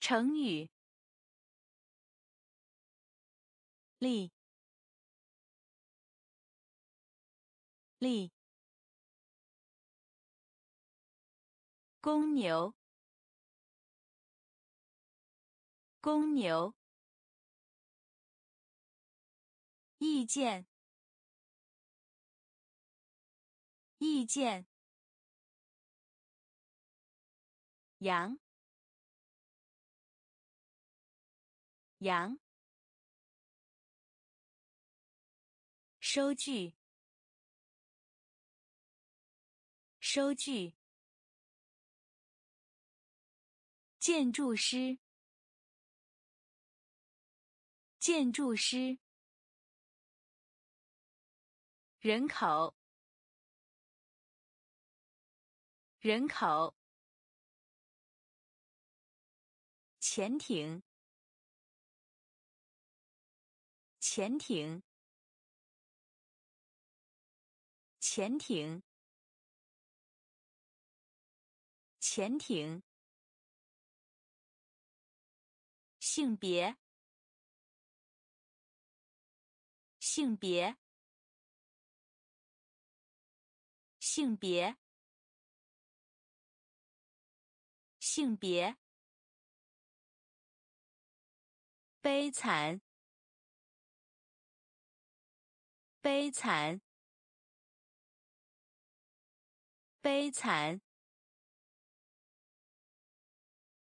成语，力。力，公牛，公牛，意见，意见，羊，羊，收据。收据。建筑师。建筑师。人口。人口。潜艇。潜艇。潜艇。潜艇。性别。性别。性别。性别。悲惨。悲惨。悲惨。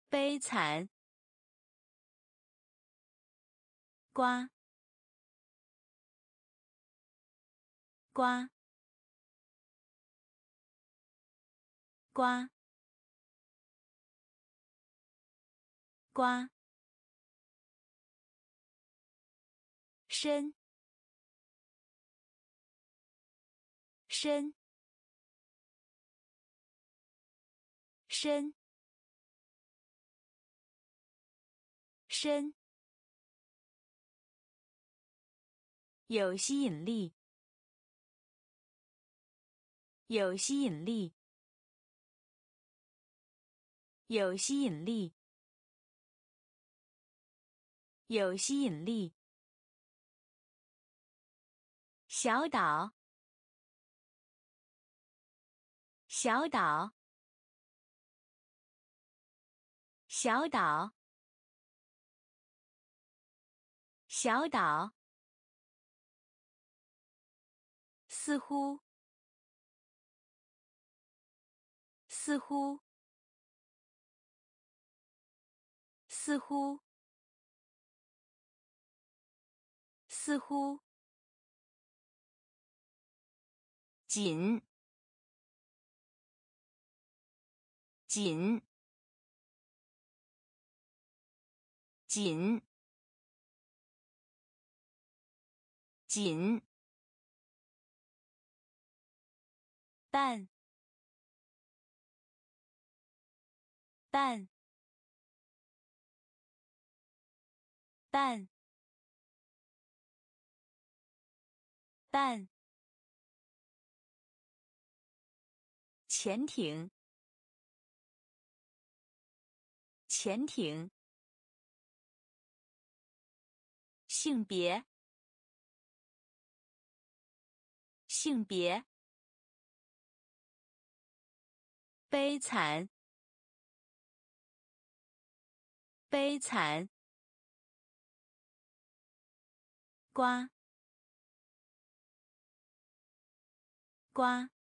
悲惨，瓜，瓜，瓜，瓜，深，深，深。深，有吸引力，有吸引力，有吸引力，有吸引力。小岛，小岛，小岛。小岛，似乎，似乎，似乎，似乎，紧，紧，紧，紧，半，半，半，半。潜艇潜艇性别性别悲惨悲惨瓜，瓜，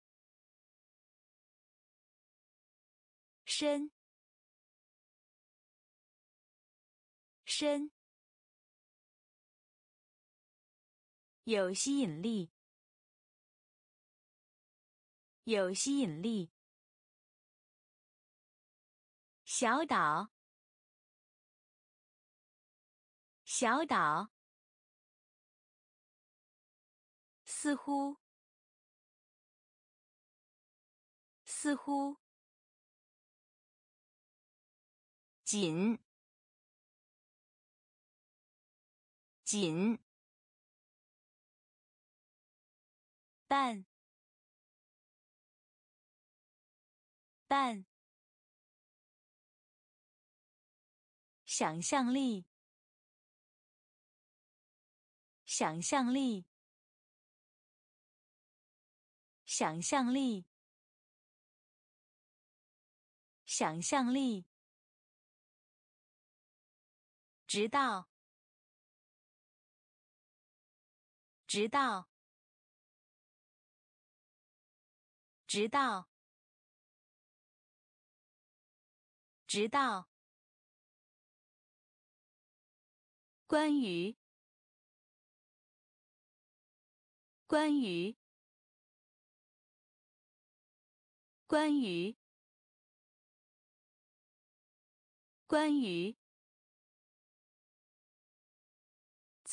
深，深，有吸引力，有吸引力。小岛，小岛。似乎，似乎，紧，紧，但，但，想象力，想象力。想象力，想象力，直到，直到，直到，直到，关于，关于。关于，关于，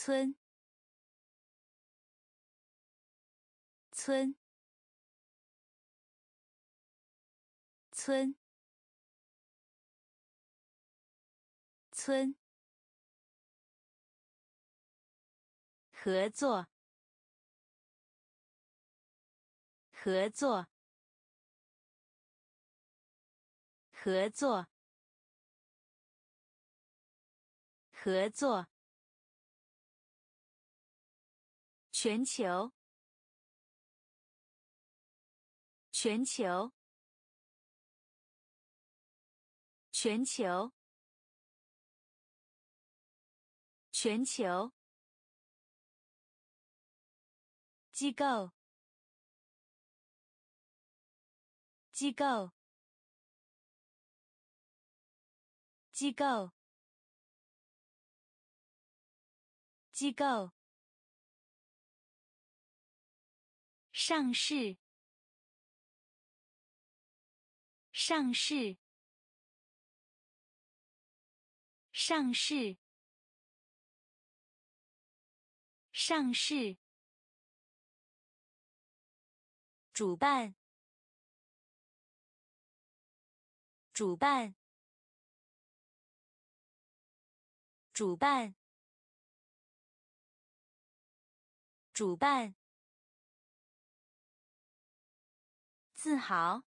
村，村，村，村，合作，合作。合作，合作。全球，全球，全球，全球。机构，机构。机构，机构，上市，上市，上市，上市，主办，主办。主办，主办，自豪，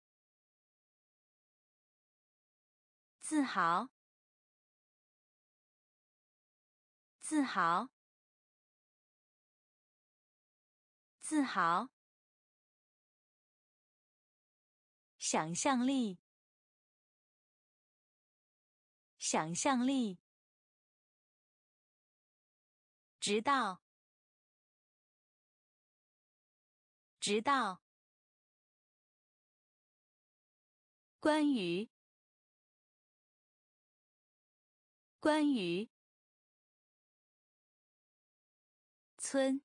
自豪，自豪，自豪，想象力，想象力。直到，直到，关于，关于。村。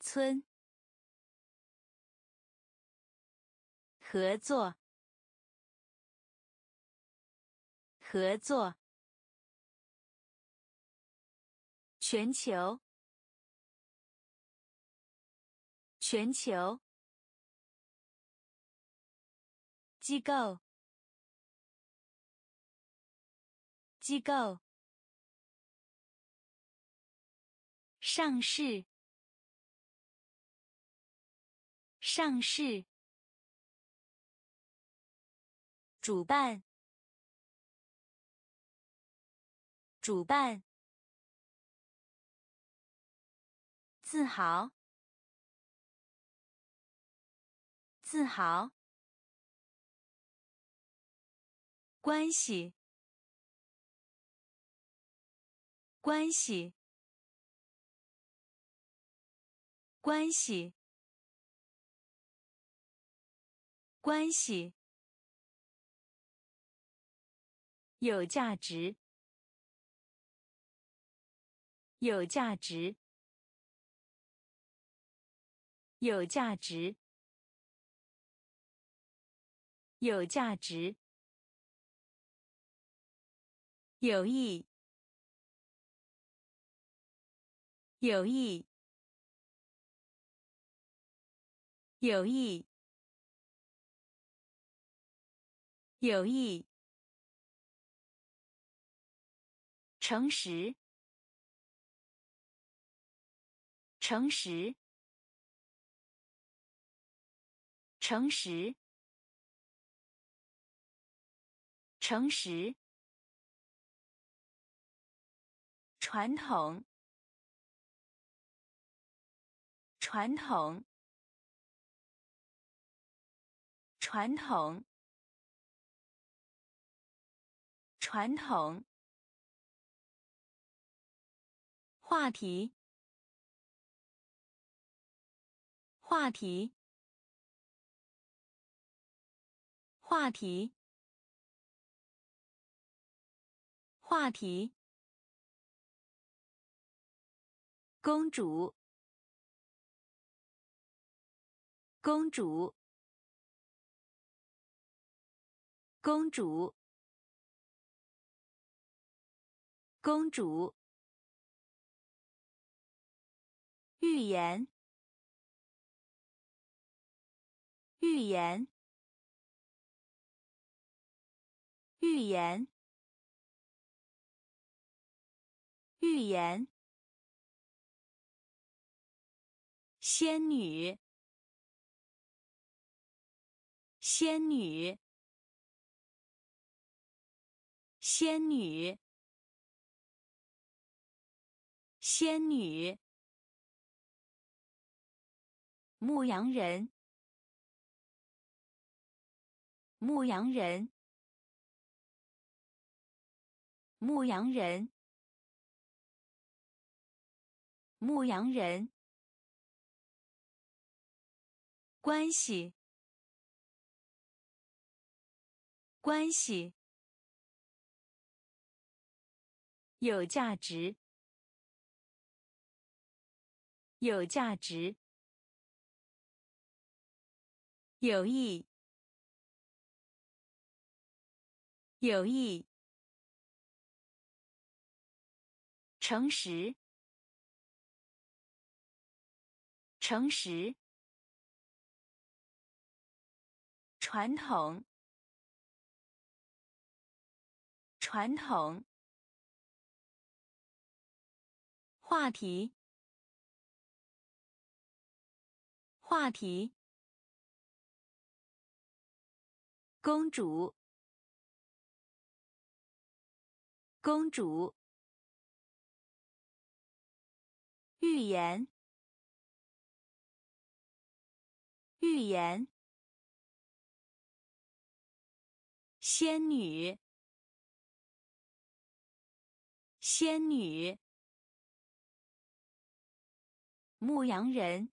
村。合作。合作。全球。全球。机构。机构。上市。上市。主办。主办。自豪。自豪。关系关系关系关系有价值有价值有价值有价值。友谊友谊友谊友谊友谊诚实。诚实。诚实。诚实。传统。传统。传统。传统。话题。话题。话题。话题。公主。公主。公主。公主。预言。预言。预言。预言。仙女仙女仙女仙女牧羊人，牧羊人，牧羊人，牧羊人。关系，关系，有价值，有价值。有益，有益。诚实，诚实。传统，传统。话题，话题。公主，公主。预言，预言。仙女，仙女。牧羊人，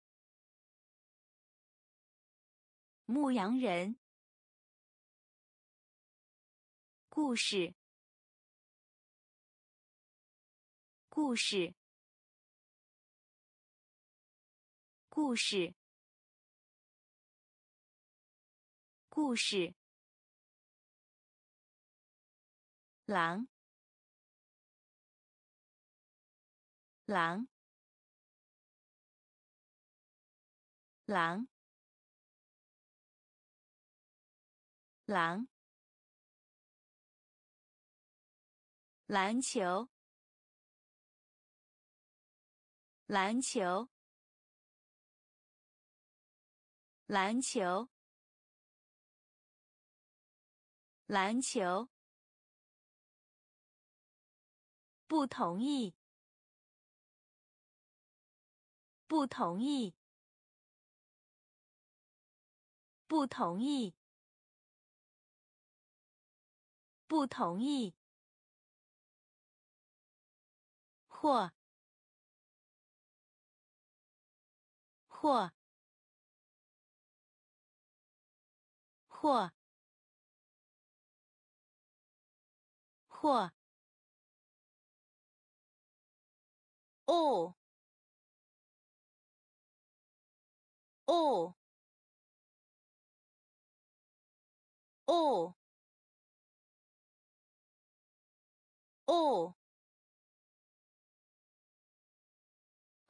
牧羊人。故事，故事，故事，故事。狼，狼，狼，狼。篮球，篮球，篮球，篮球。不同意，不同意，不同意，不同意。或，或，或，或。哦，哦，哦，哦。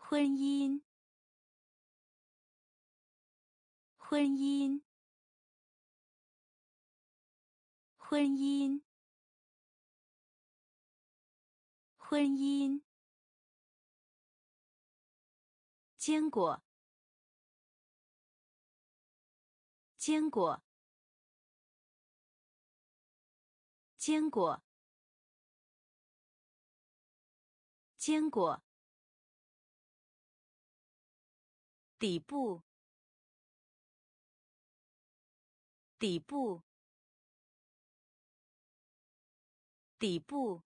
婚姻，婚姻，婚姻，婚姻。坚果，坚果，坚果，坚果。底部，底部，底部，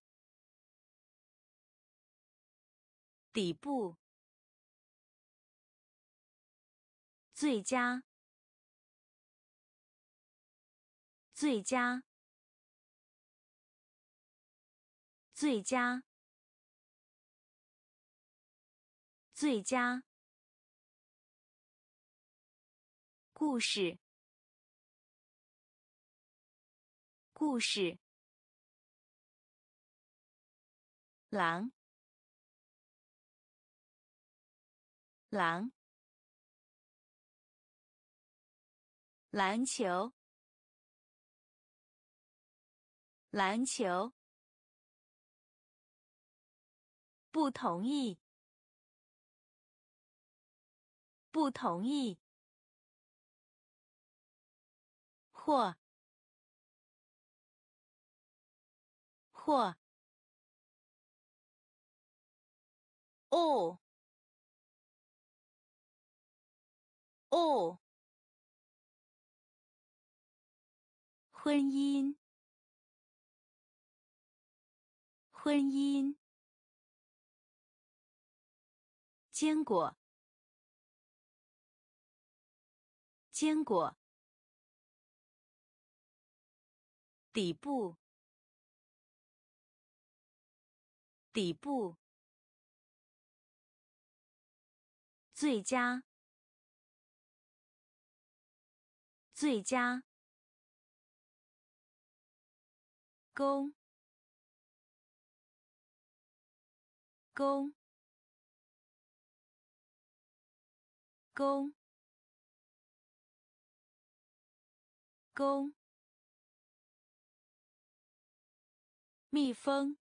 底部。最佳，最佳，最佳，最佳。故事，故事。狼，狼。篮球，篮球。不同意，不同意。或，或。哦，哦。婚姻，婚姻。坚果，坚果。底部，底部。最佳，最佳。公，公，公，公。蜜蜂，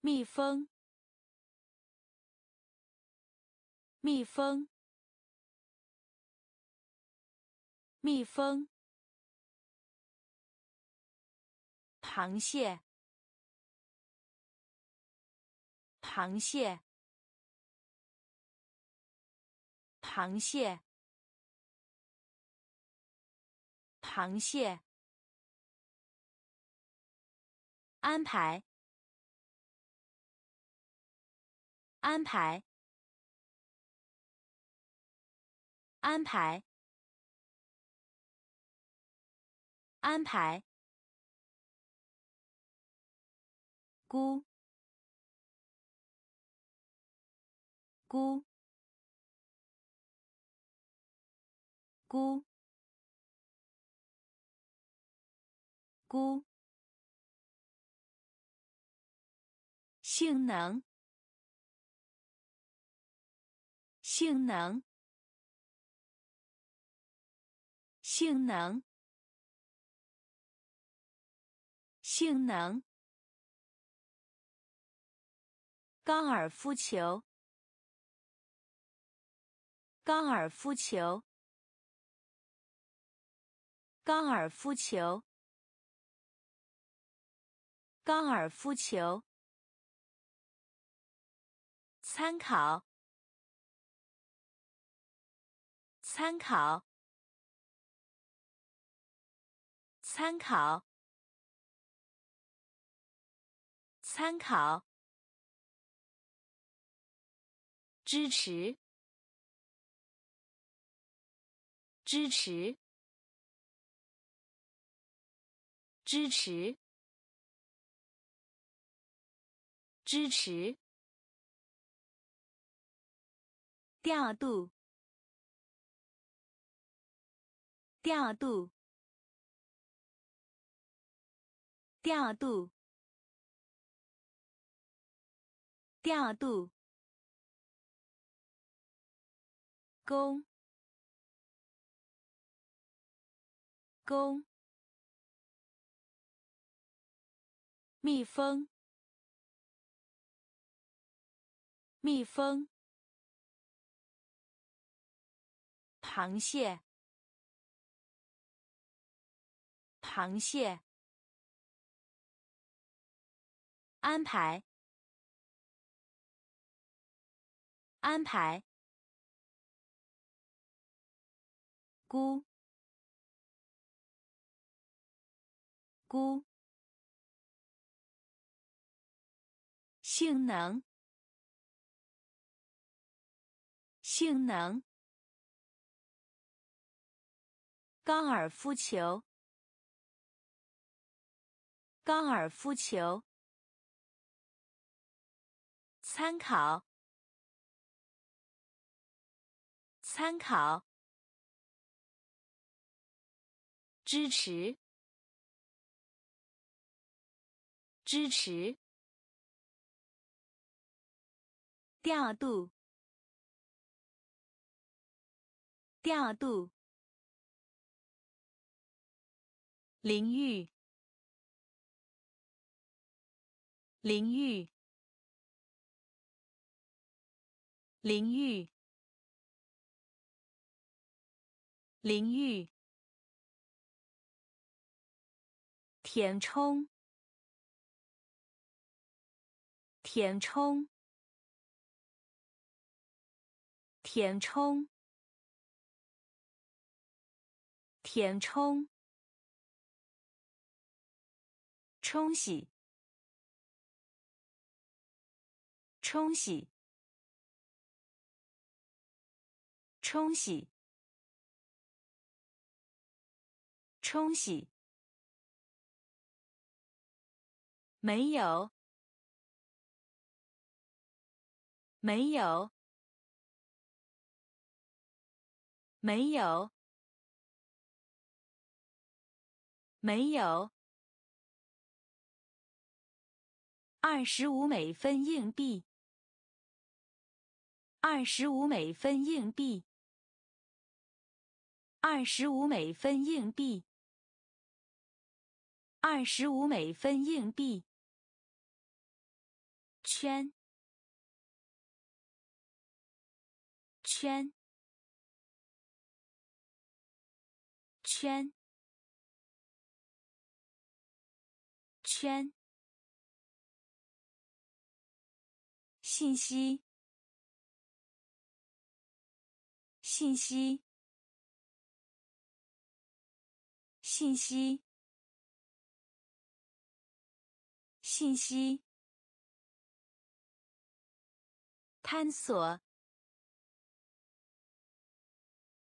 蜜蜂，蜜蜂，蜜蜂。螃蟹，螃蟹，螃蟹，螃蟹。安排，安排，安排。安排。估，估，估，估。性能，性能，性能，性能。高尔夫球，高尔夫球，高尔夫球，高尔夫球。参考，参考，参考，参考。支持，支持，支持，支持。调度，调度，调度，调度。公，公，蜜蜂，蜜蜂。螃蟹，螃蟹。安排，安排。估，估。性能，性能。高尔夫球，高尔夫球。参考，参考。支持，支持。调度，调度。淋浴，淋浴，淋浴，淋浴。填充，填充，填充，填充。冲洗，冲洗，冲洗，冲洗。没有，没有，没有，没有。二十五美分硬币，二十五美分硬币，二十五美分硬币，二十五美分硬币。圈，圈，圈，圈。信息，信息，信息，信息。探索，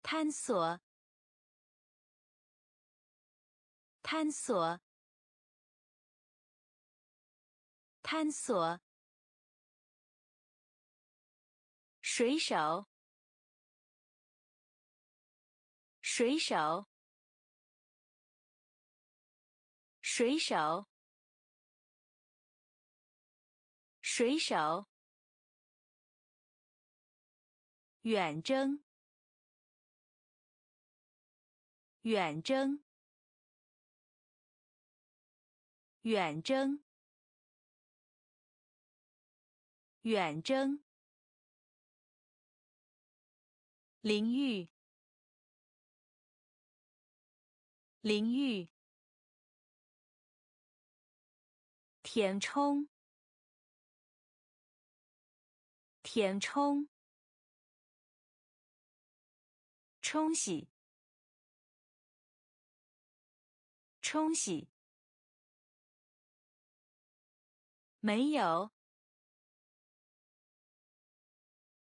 探索，探索，探索。水手，水手，水手，水手。远征，远征，远征，远征。淋浴，淋浴。填充，填充。冲洗，冲洗。没有，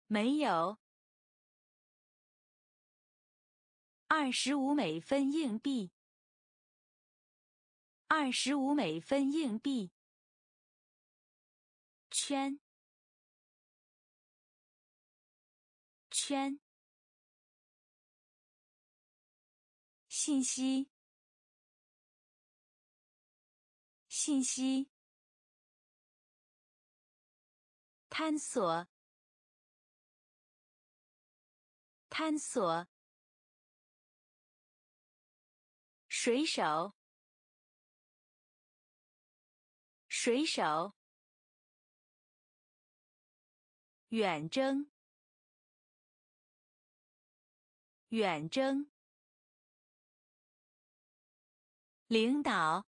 没有。二十五美分硬币，二十五美分硬币。圈，圈。信息，信息。探索，探索。水手，水手。远征，远征。领导，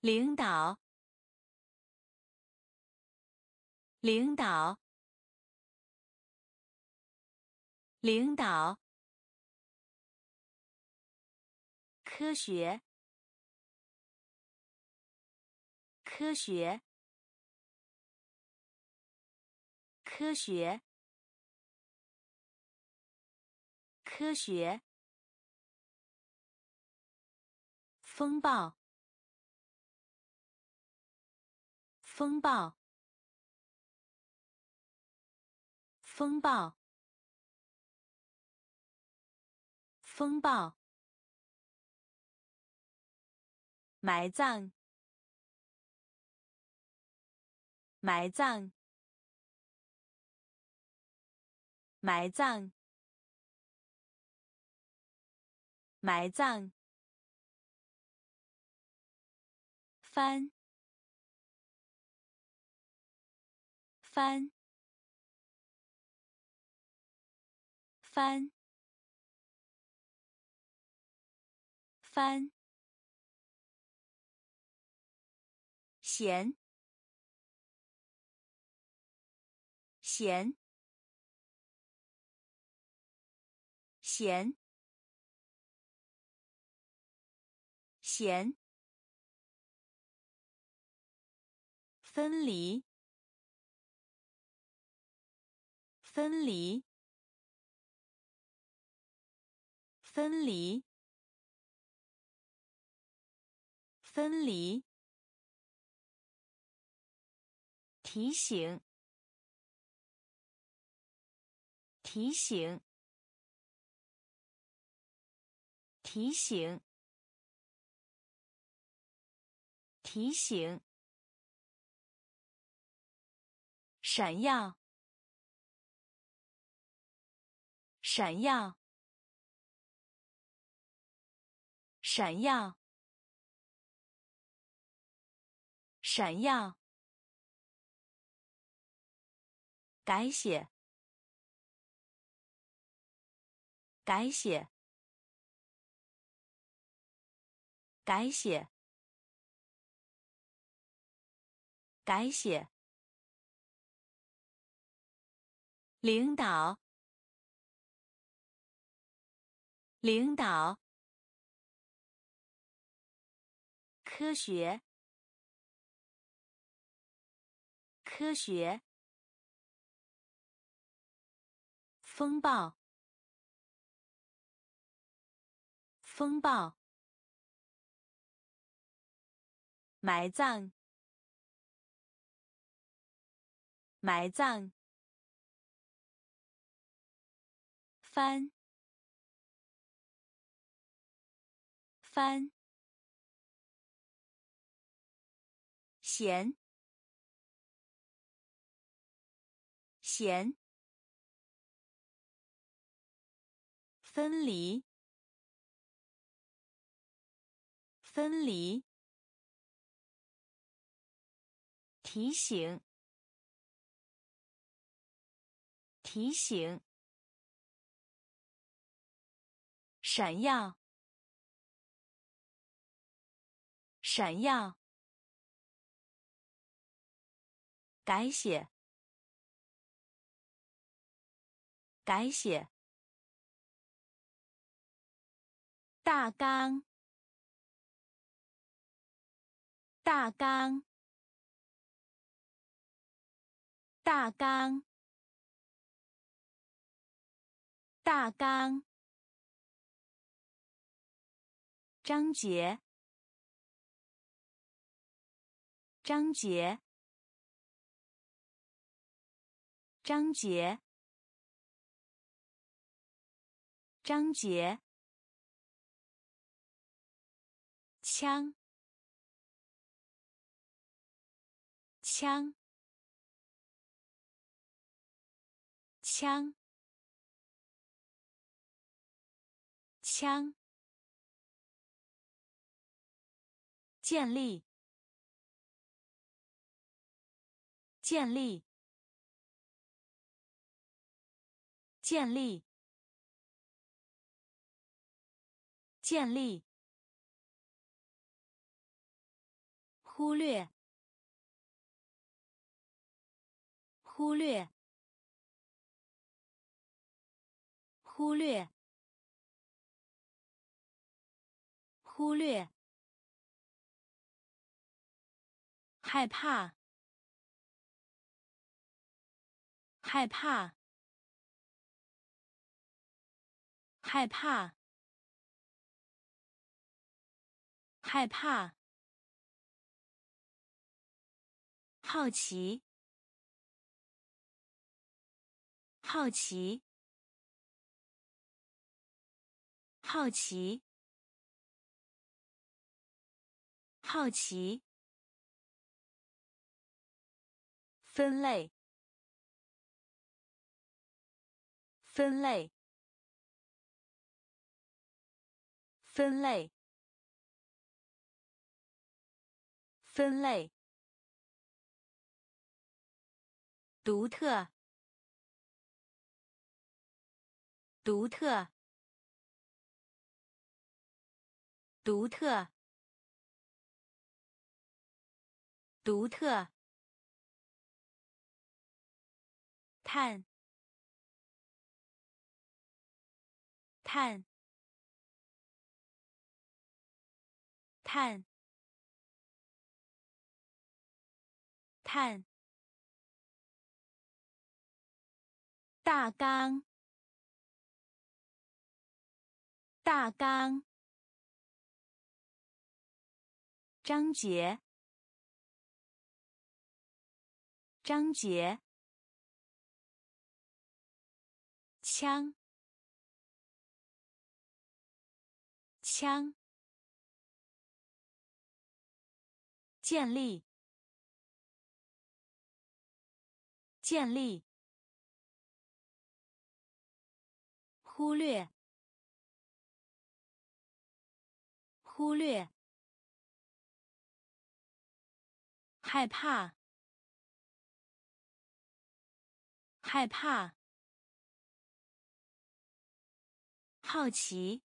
领导，领导，领导。科学，科学，科学，科学。风暴，风暴，风暴，风暴。埋葬，埋葬，埋葬，埋葬。翻，翻，翻，翻，咸，咸，咸，咸。分离，分离，分离，分离。提醒，提醒，提醒，提醒。闪耀，闪耀，闪耀，闪耀。改写，改写，改写，改写。领导，领导，科学，科学，风暴，风暴，埋葬，埋葬，翻，翻，咸，咸。分离，分离。提醒，提醒。闪耀，闪耀。改写，改写。大纲，大纲，大纲，大纲。张杰张杰张杰张杰枪。枪。枪。枪。建立，建立，建立，建立。忽略，忽略，忽略，忽略。害怕，害怕，害怕，害怕。好奇，好奇，好奇，好奇。分类，分类，分类，分类。独特，独特，独特，独特。碳，碳，碳，碳。大纲，大纲，章节，章节，枪，枪，建立，建立。忽略，忽略，害怕，害怕，好奇，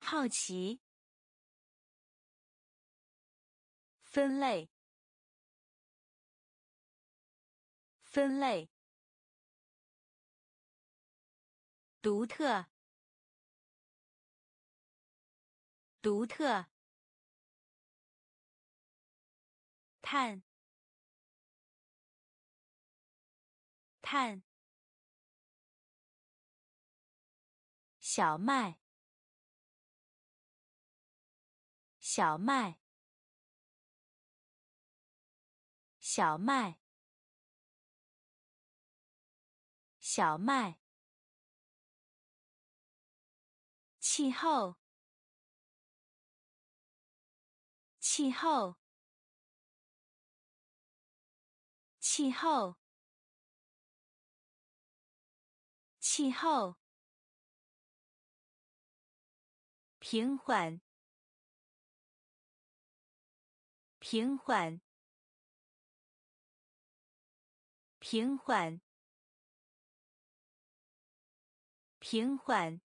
好奇，分类，分类。独特，独特。碳，碳。小麦，小麦，小麦，小麦。气候，气候，气候，气候。平缓，平缓，平缓，平缓。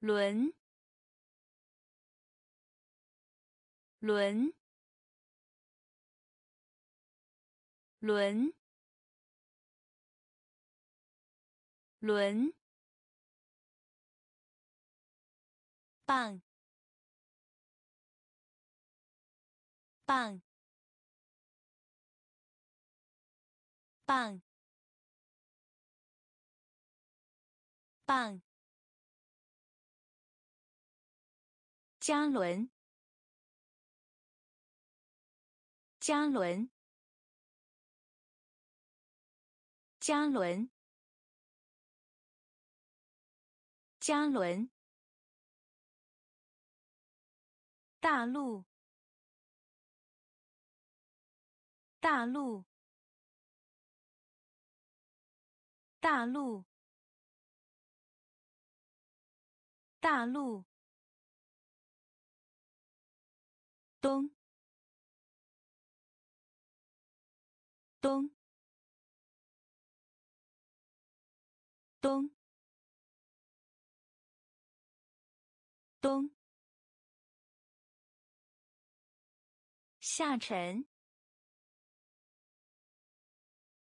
轮，轮，轮，轮。棒，棒，棒，棒。嘉伦，嘉伦，嘉伦，嘉伦。大陆，大陆，大陆，大陆。东，东，东，东。下沉，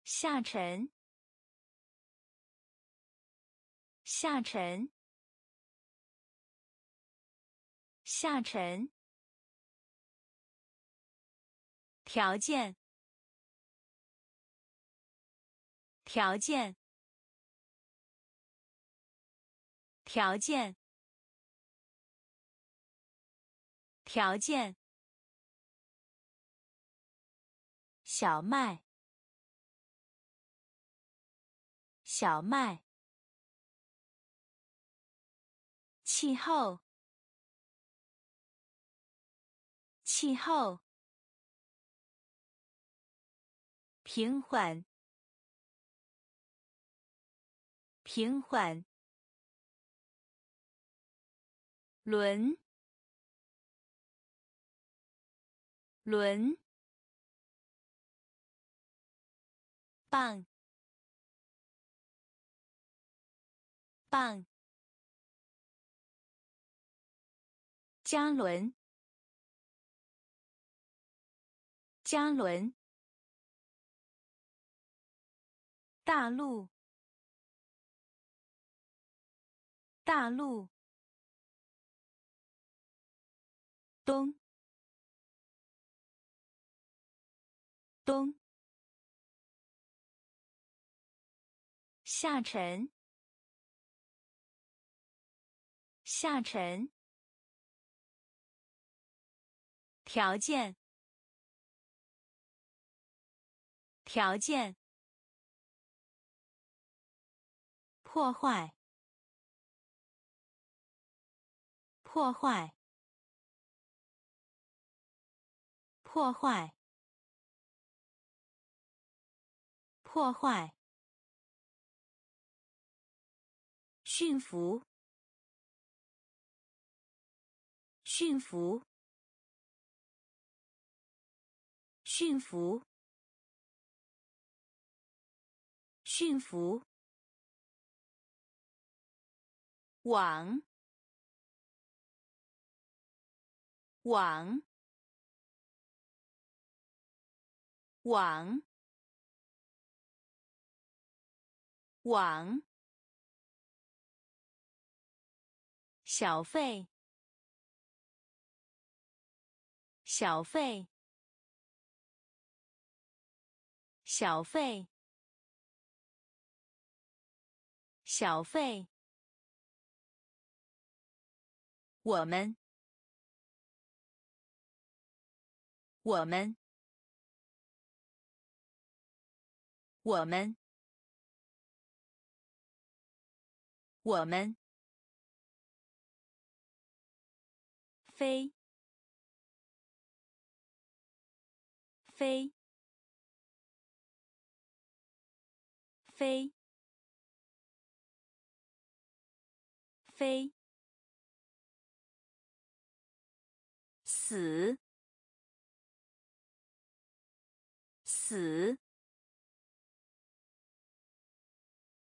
下沉，下沉，下沉。条件，条件，条件，条件。小麦，小麦。气候，气候。平缓，平缓。轮，轮。棒，棒。加仑，加仑。大陆，大陆。东，东。下沉，下沉。条件，条件。破坏，破坏，破坏，破坏。驯服，驯服，驯服，驯服。网，网，网，网。小费，小费，小费，小费，我们，我们，我们，我们，飞，飞，飞。飞，死，死，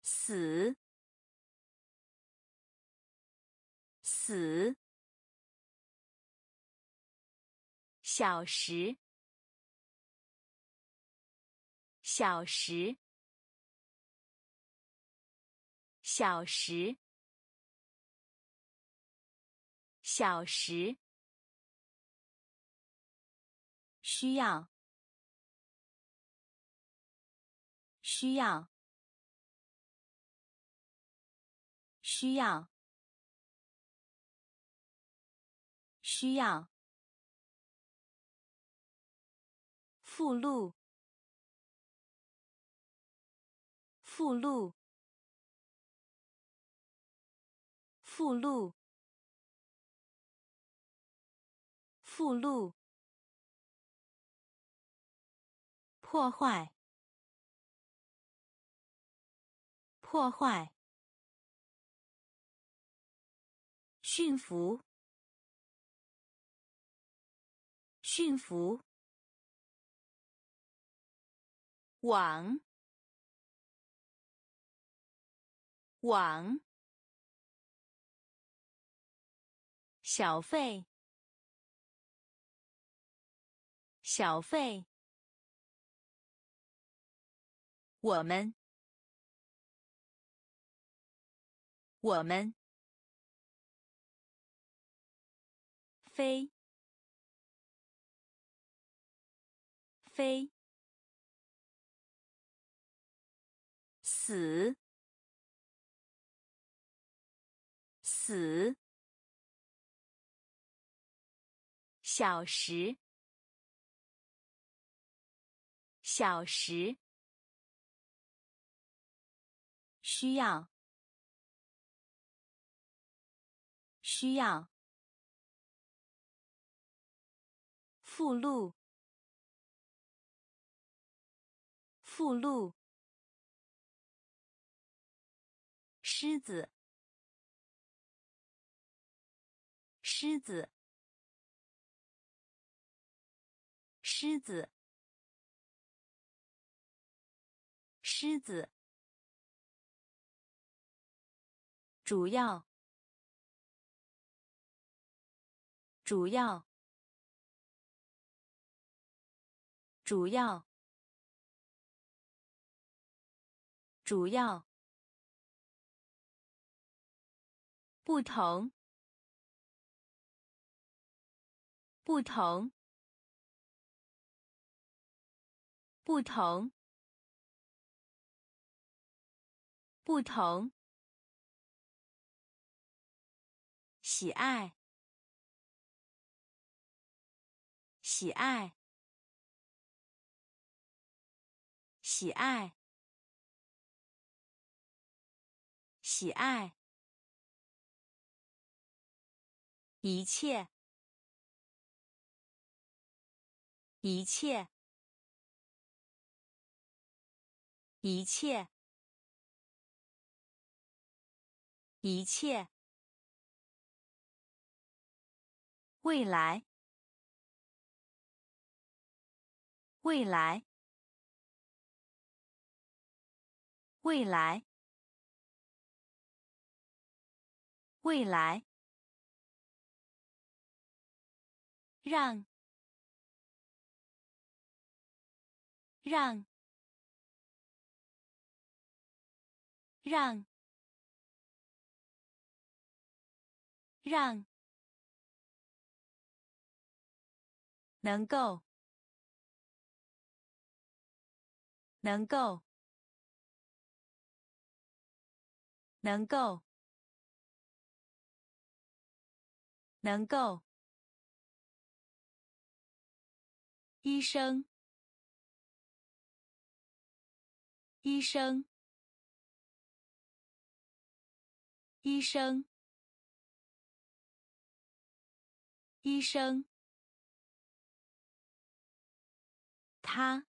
死，死，小时，小时，小时。小时，需要，需要，需要，需要。附录，附录，附录。附录，破坏，破坏，驯服，驯服，网，网，小费。小费，我们，我们，飞，飞，死，死，小时。小时，需要，需要，附录，附录，狮子，狮子，狮子。狮子，主要，主要，主要，主要，不同，不同，不同。不同，喜爱，喜爱，喜爱，喜爱，一切，一切，一切。一切，未来，未来，未来，未来，让，让，让。让。能够。能够。能够，能够。医生，医生，医生，医生。他，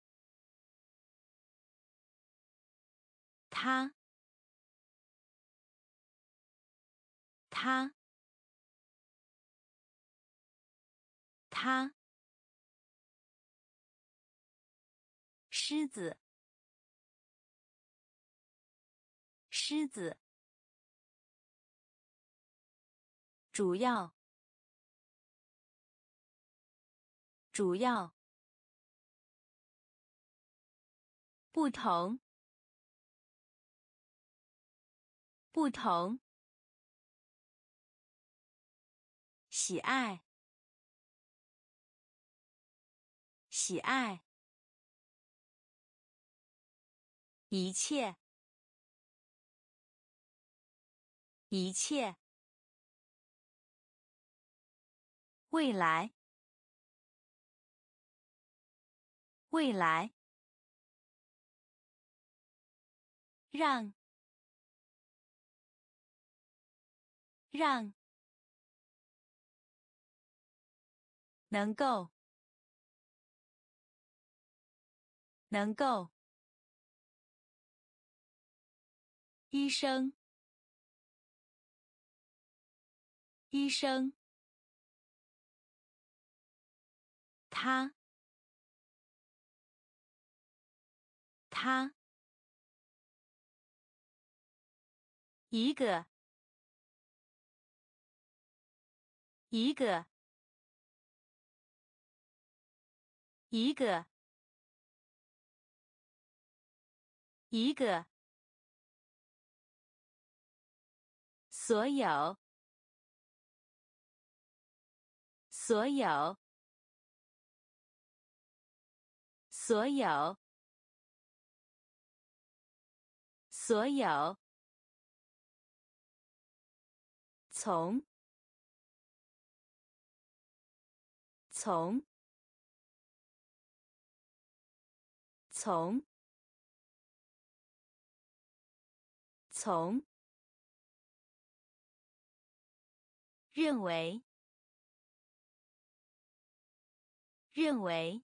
他，他，他。狮子，狮子，主要，主要，不同，不同，喜爱，喜爱。一切，一切，未来，未来，让，让，能够，能够。医生，医生，他，他，一个，一个，一个，一个。所有，所有，所有，所有，从，从，从，从。认为，认为，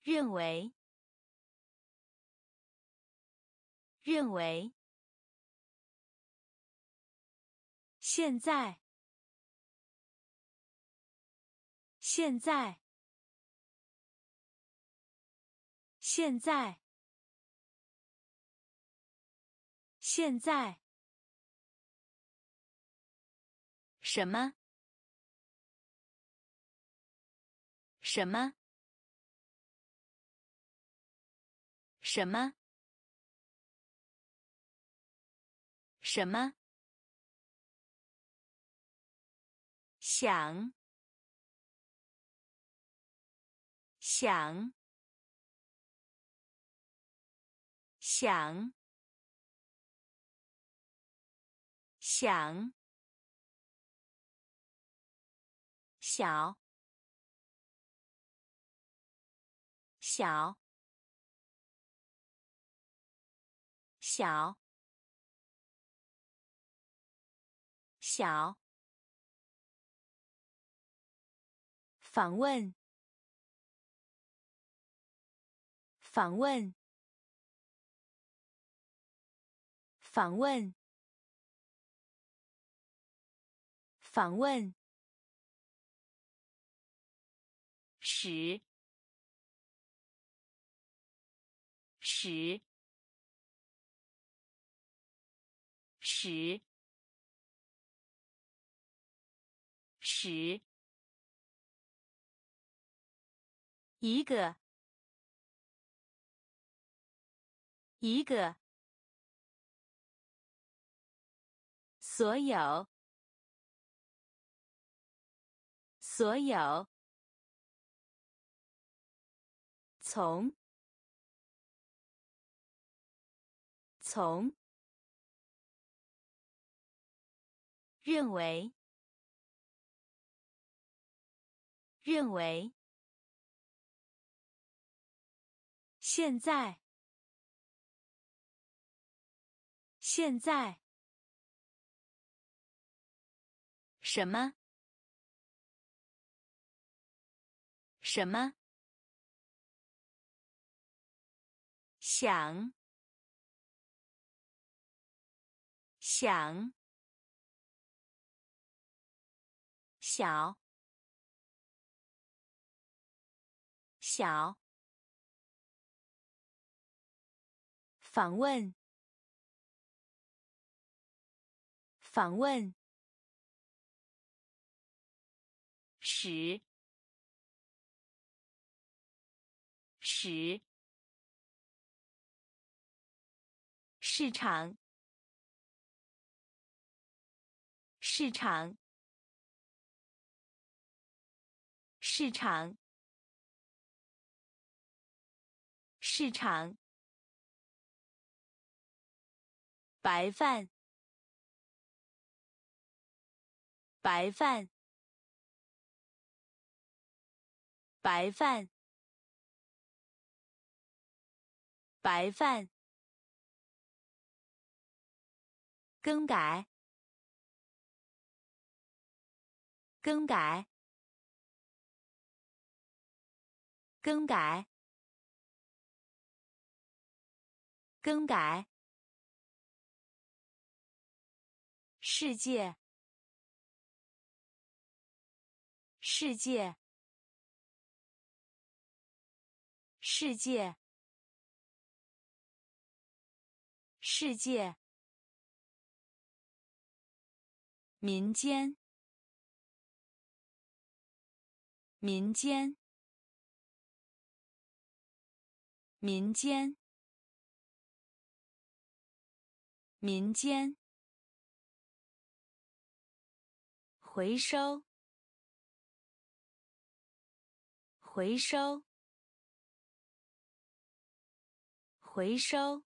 认为，认为，现在，现在，现在，现在。什么？什么？什么？什么？想？想？想？想？小，小，小，小。访问，访问，访问，访问。十，十，十，十，一个，一个，所有，所有。从。从。认为。认为。现在。现在。什么？什么？想。想。小。小。访问。访问。使使市场市场市场市场白饭白饭白饭白饭更改，更改，更改，更改。世界，世界，世界，世界。民间，民间，民间，民间，回收，回收，回收，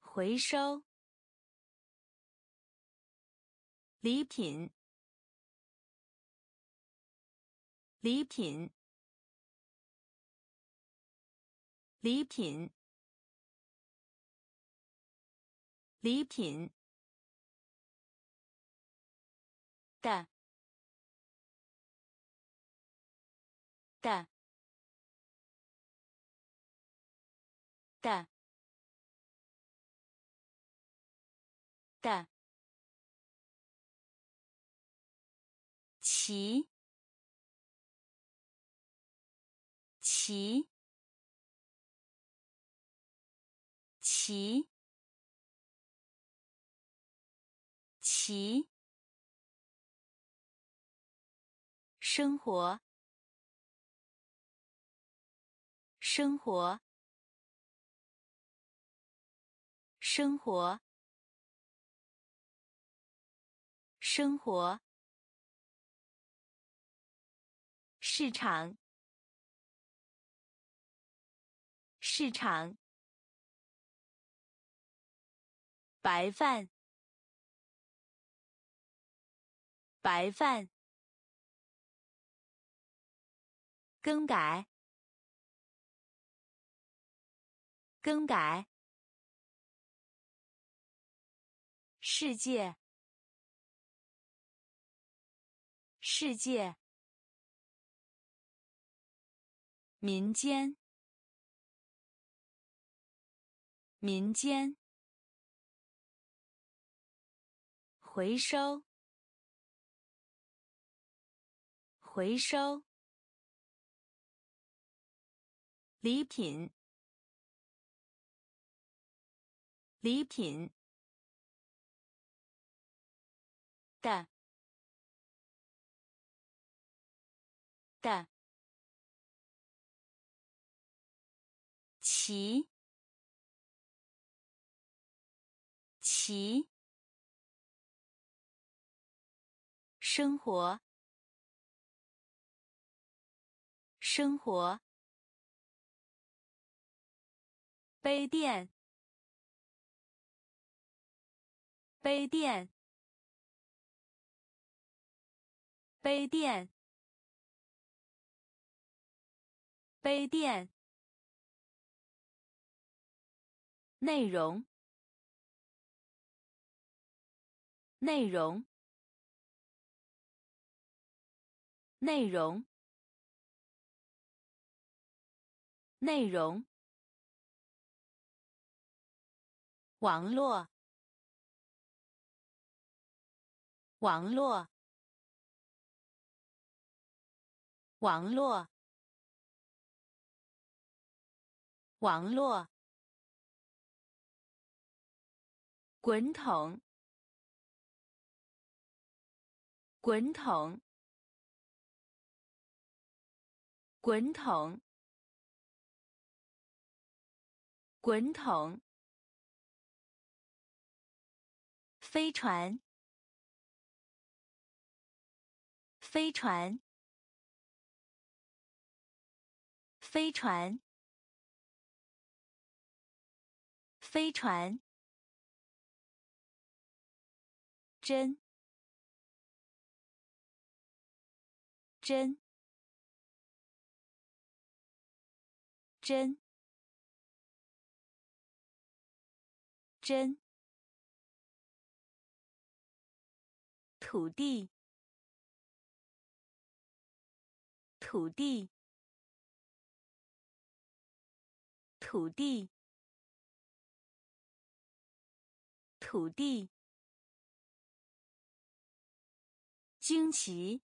回收。礼品，礼品，礼品，礼品。的，的，的，的。骑，骑，骑，骑，生活，生活，生活，生活。市场，市场，白饭，白饭，更改，更改，世界，世界。民间，民间，回收，回收，礼品，礼品。的，的。骑，骑，生活，生活，杯垫，杯垫，杯垫，杯垫。内容，内容，内容，内容。网络，网络，网络，网络。滚筒，滚筒，滚筒，滚筒。飞船，飞船，飞船，飞船。针，针，针，针。土地，土地，土地，土地。惊奇，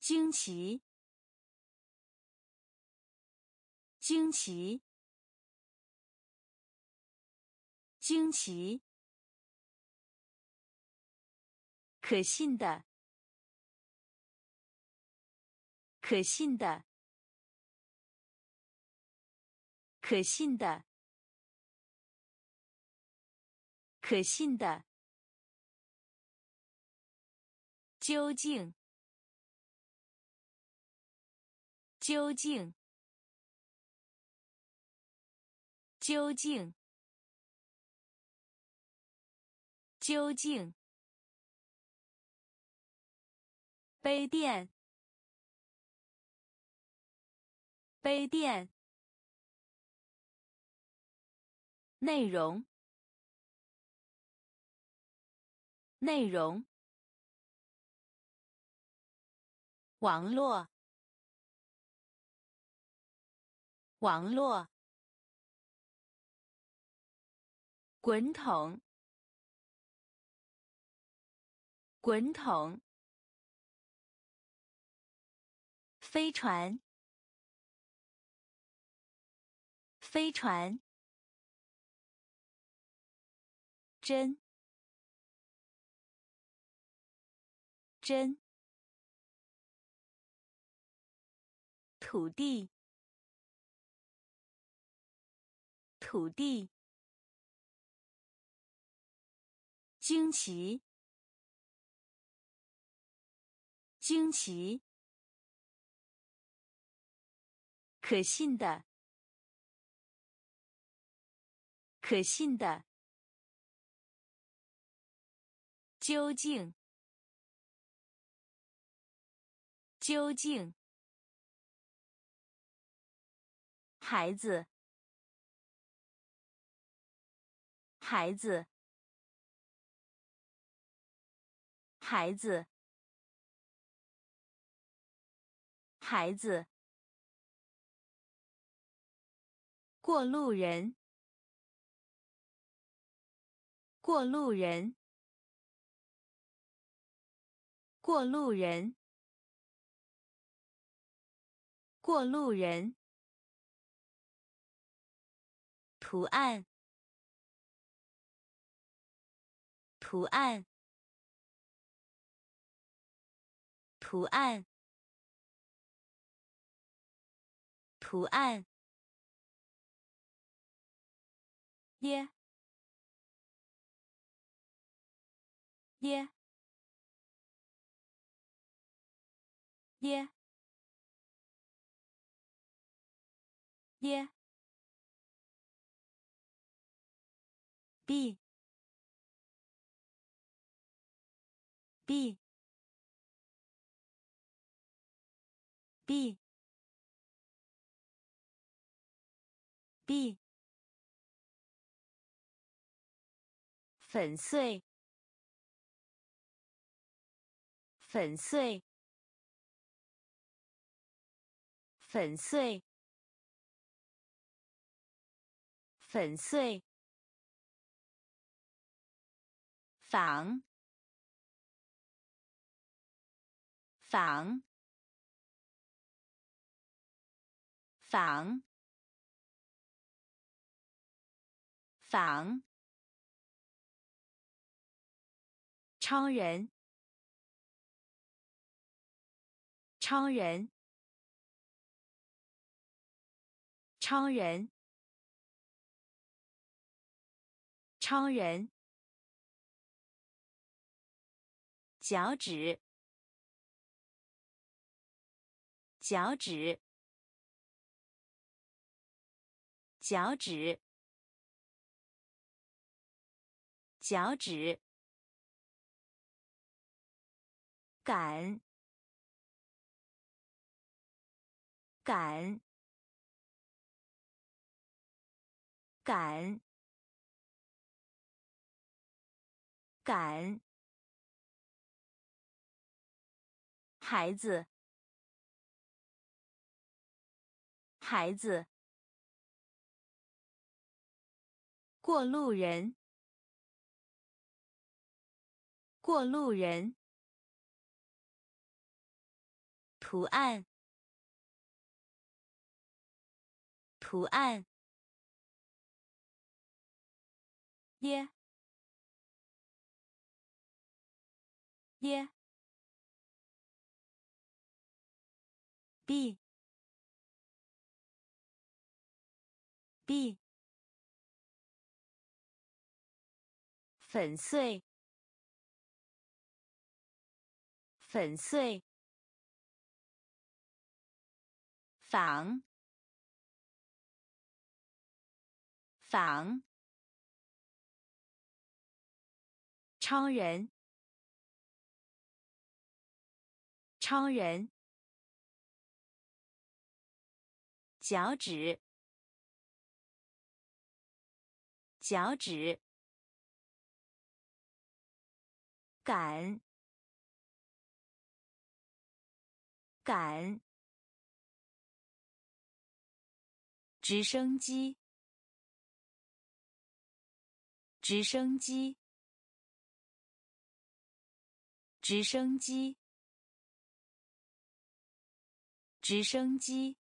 惊奇，惊奇，惊奇。可信的，可信的，可信的，可信的。究竟，究竟，究竟，究竟。杯垫，杯垫。内容，内容。网络，网络。滚筒，滚筒。飞船，飞船。针，针。土地，土地。惊奇，惊奇。可信的，可信的。究竟，究竟。孩子，孩子，孩子，孩子。过路人，过路人，过路人，过路人。图案，图案，图案，图案。耶，耶，耶。耶，b。B b b 粉碎，粉碎，粉碎，粉碎，仿，仿，仿，仿。超人，超人，超人，超人。脚趾，脚趾，脚趾，脚趾。赶，赶，赶，赶，孩子，孩子，过路人，过路人。图案，图案，耶，耶，b，b，粉碎，粉碎。仿，仿，超人，超人，脚趾，脚趾，赶，赶。直升机，直升机，直升机，直升机。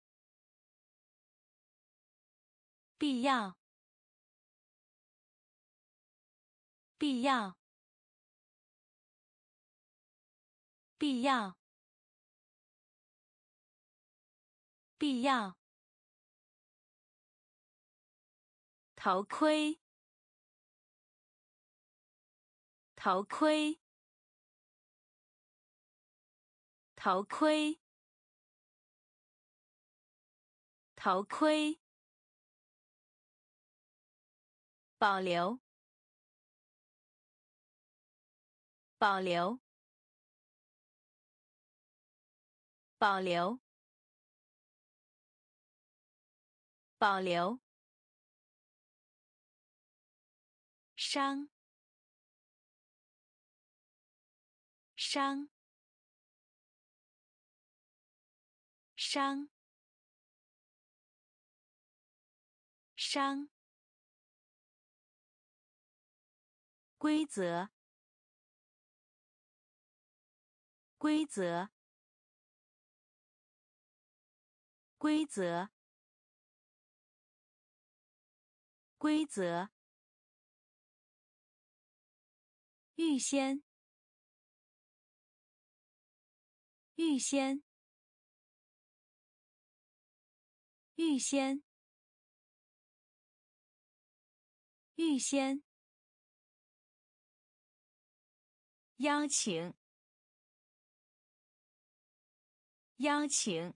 必要，必要，必要，必要。头盔，头盔，头盔，头盔，保留，保留，保留，保留。伤，伤，伤，伤。规则，规则，规则，规则。预先，预先，预先，预先，邀请，邀请，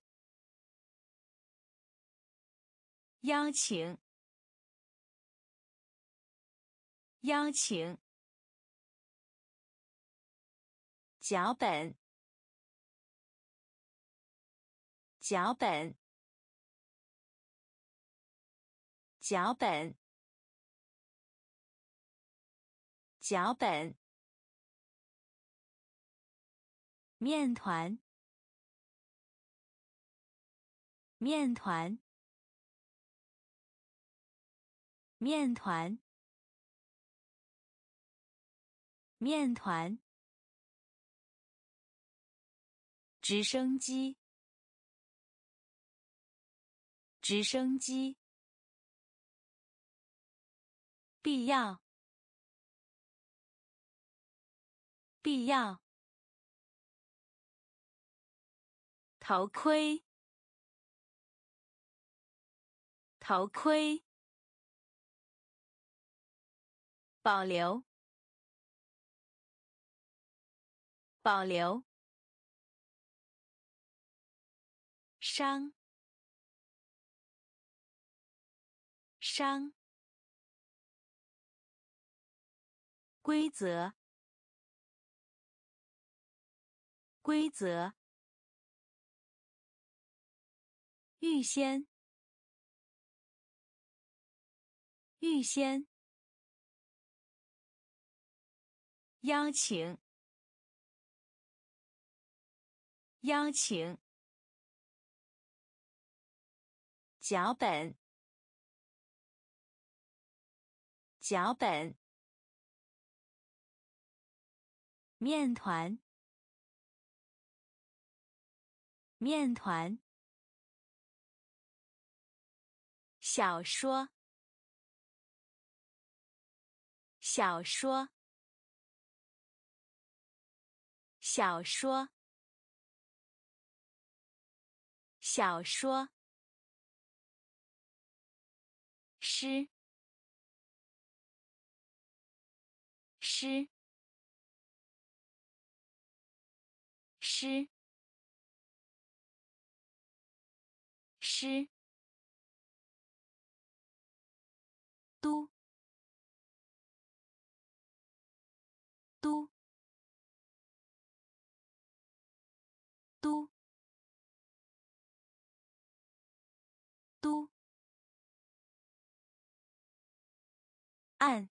邀请，邀请。脚本，脚本，脚本，脚本。面团，面团，面团，面团。直升机，直升机。必要，必要。头盔，头盔。保留，保留。伤，伤。规则，规则。预先，预先。邀请，邀请。脚本，脚本。面团，面团。小说，小说，小说，小说。诗，诗，诗，诗。都，都，都，都。按，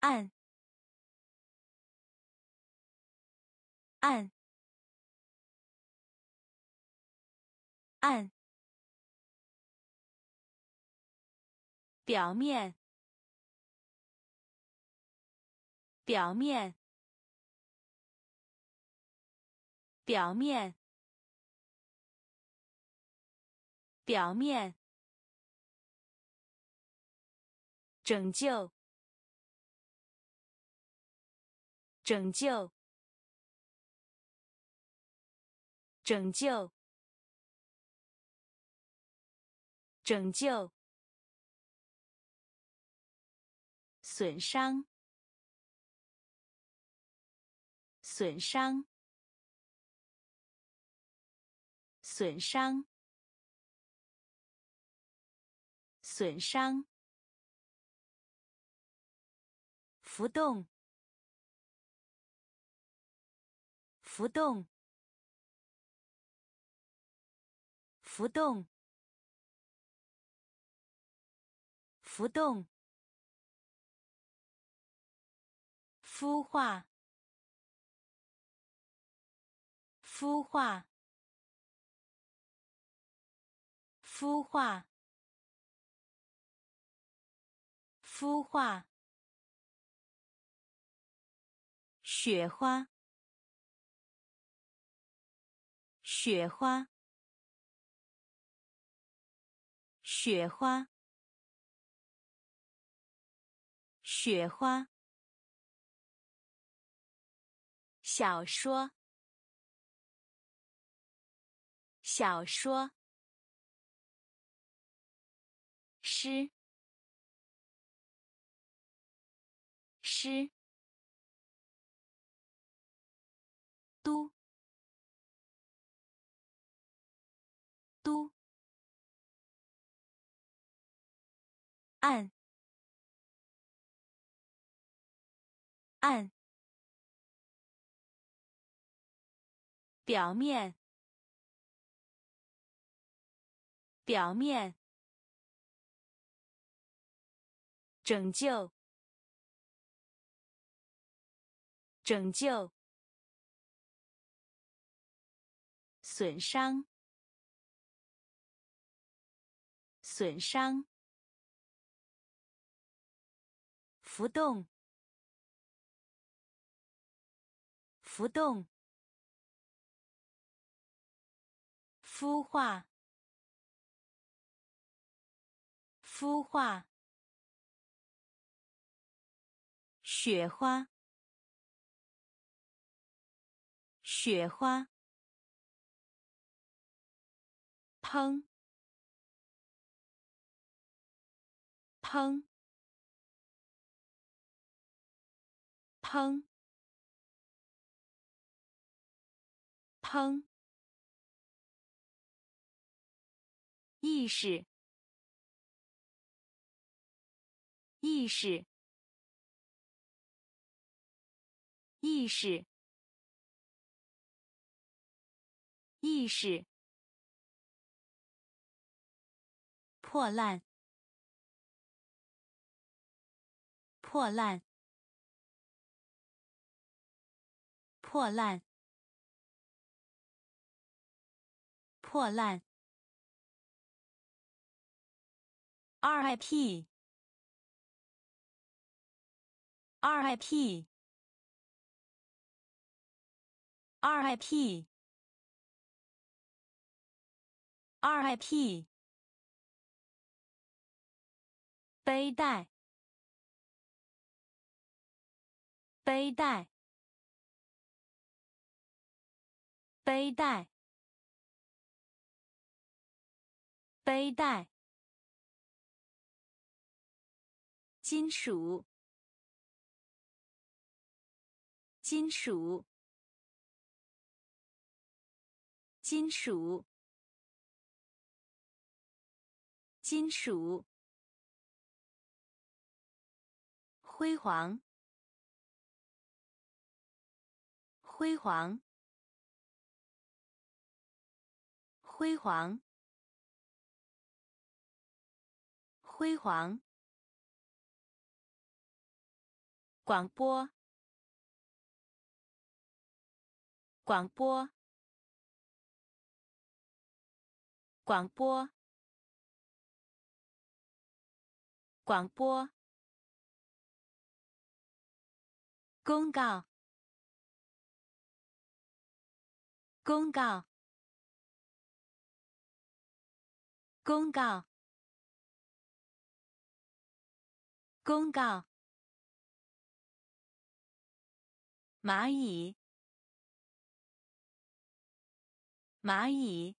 按，按，按。表面，表面，表面，表面。拯救，拯救，拯救，拯救。损伤，损伤，损伤，损伤。浮动，浮动，浮动，浮动。孵化，孵化，孵化，孵化。雪花，雪花，雪花，雪花。小说小说诗诗都都按按表面。表面。拯救。拯救。损伤。损伤。浮动。浮动。孵化。孵化。雪花。雪花。砰砰砰砰！意识，意识，意识，意识。破烂，破烂，破烂，破烂。RIP，RIP，RIP。RIP 背带，背带，背带，背带。金属，金属，金属，金属。辉煌，辉煌，辉煌，辉煌。广播，广播，广播，广播。公告，公告，公告，公告。蚂蚁，蚂蚁，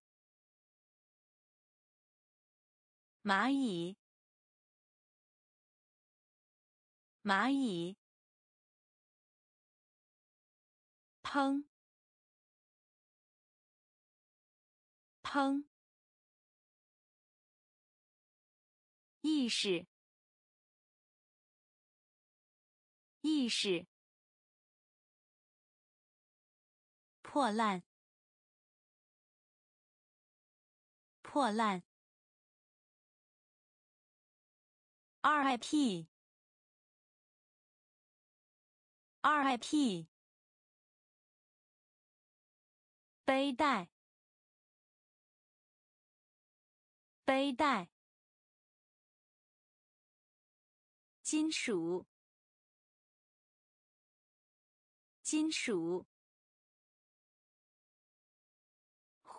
蚂蚁，蚂蚁。砰！砰！意识！意识！破烂！破烂！RIP！RIP！背带，背带，金属，金属，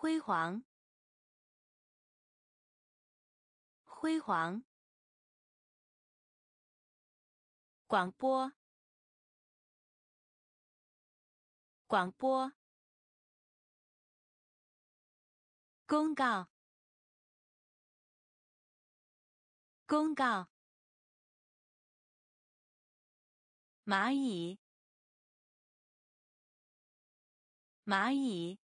辉煌，辉煌，广播，广播。公告，公告。蚂蚁，蚂蚁。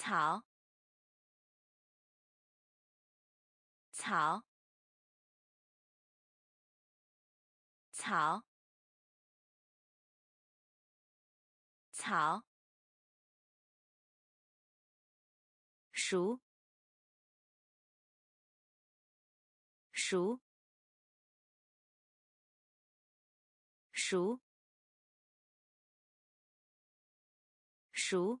草，草，草，草，熟，熟，熟，熟。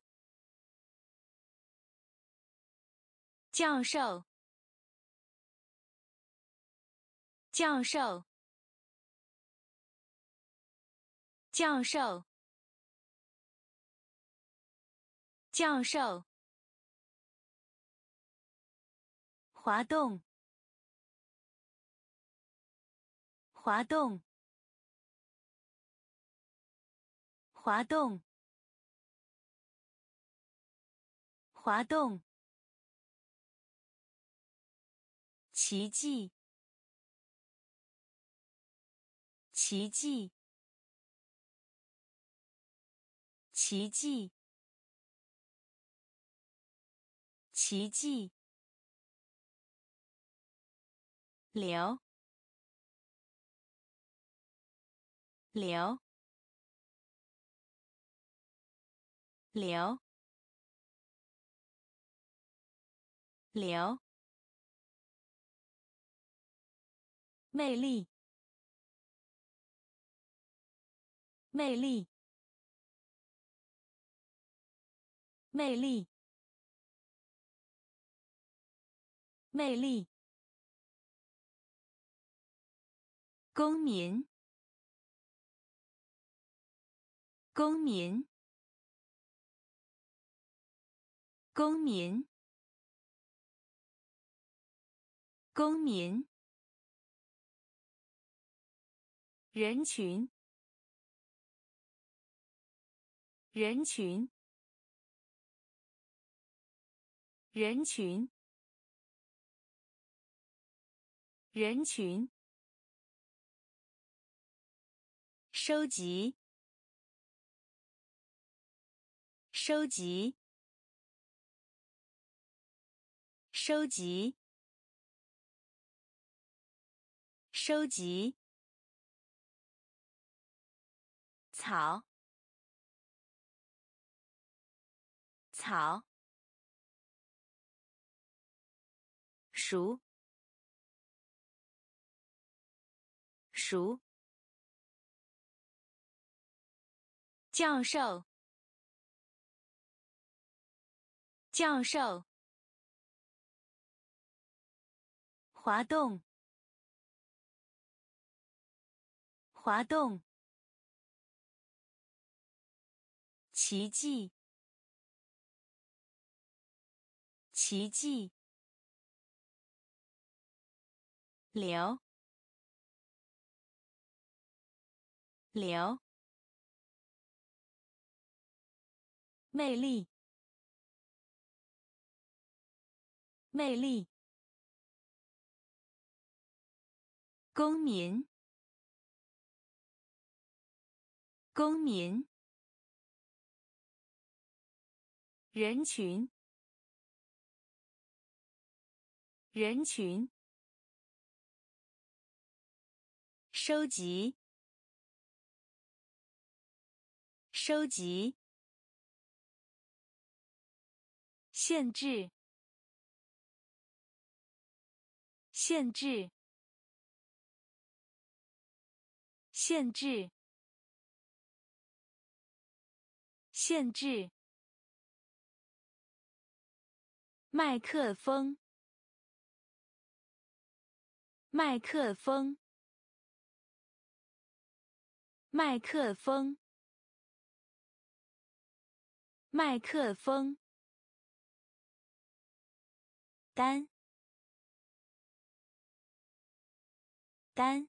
教授，教授，教授，教授。滑动，滑动，滑动，滑动。奇迹，奇迹，奇迹，奇迹。流，流，流，流。魅力，魅力，魅力，魅力。公民，公民，公民，公民。人群，人群，人群，人群。收集，收集，收集，收集。草，草，熟，熟。教授，教授。滑动，滑动。奇迹，奇迹。流，流。魅力，魅力。公民，公民。人群，人群。收集，收集。限制，限制，限制，限制。麦克风，麦克风，麦克风，麦克风。单，单，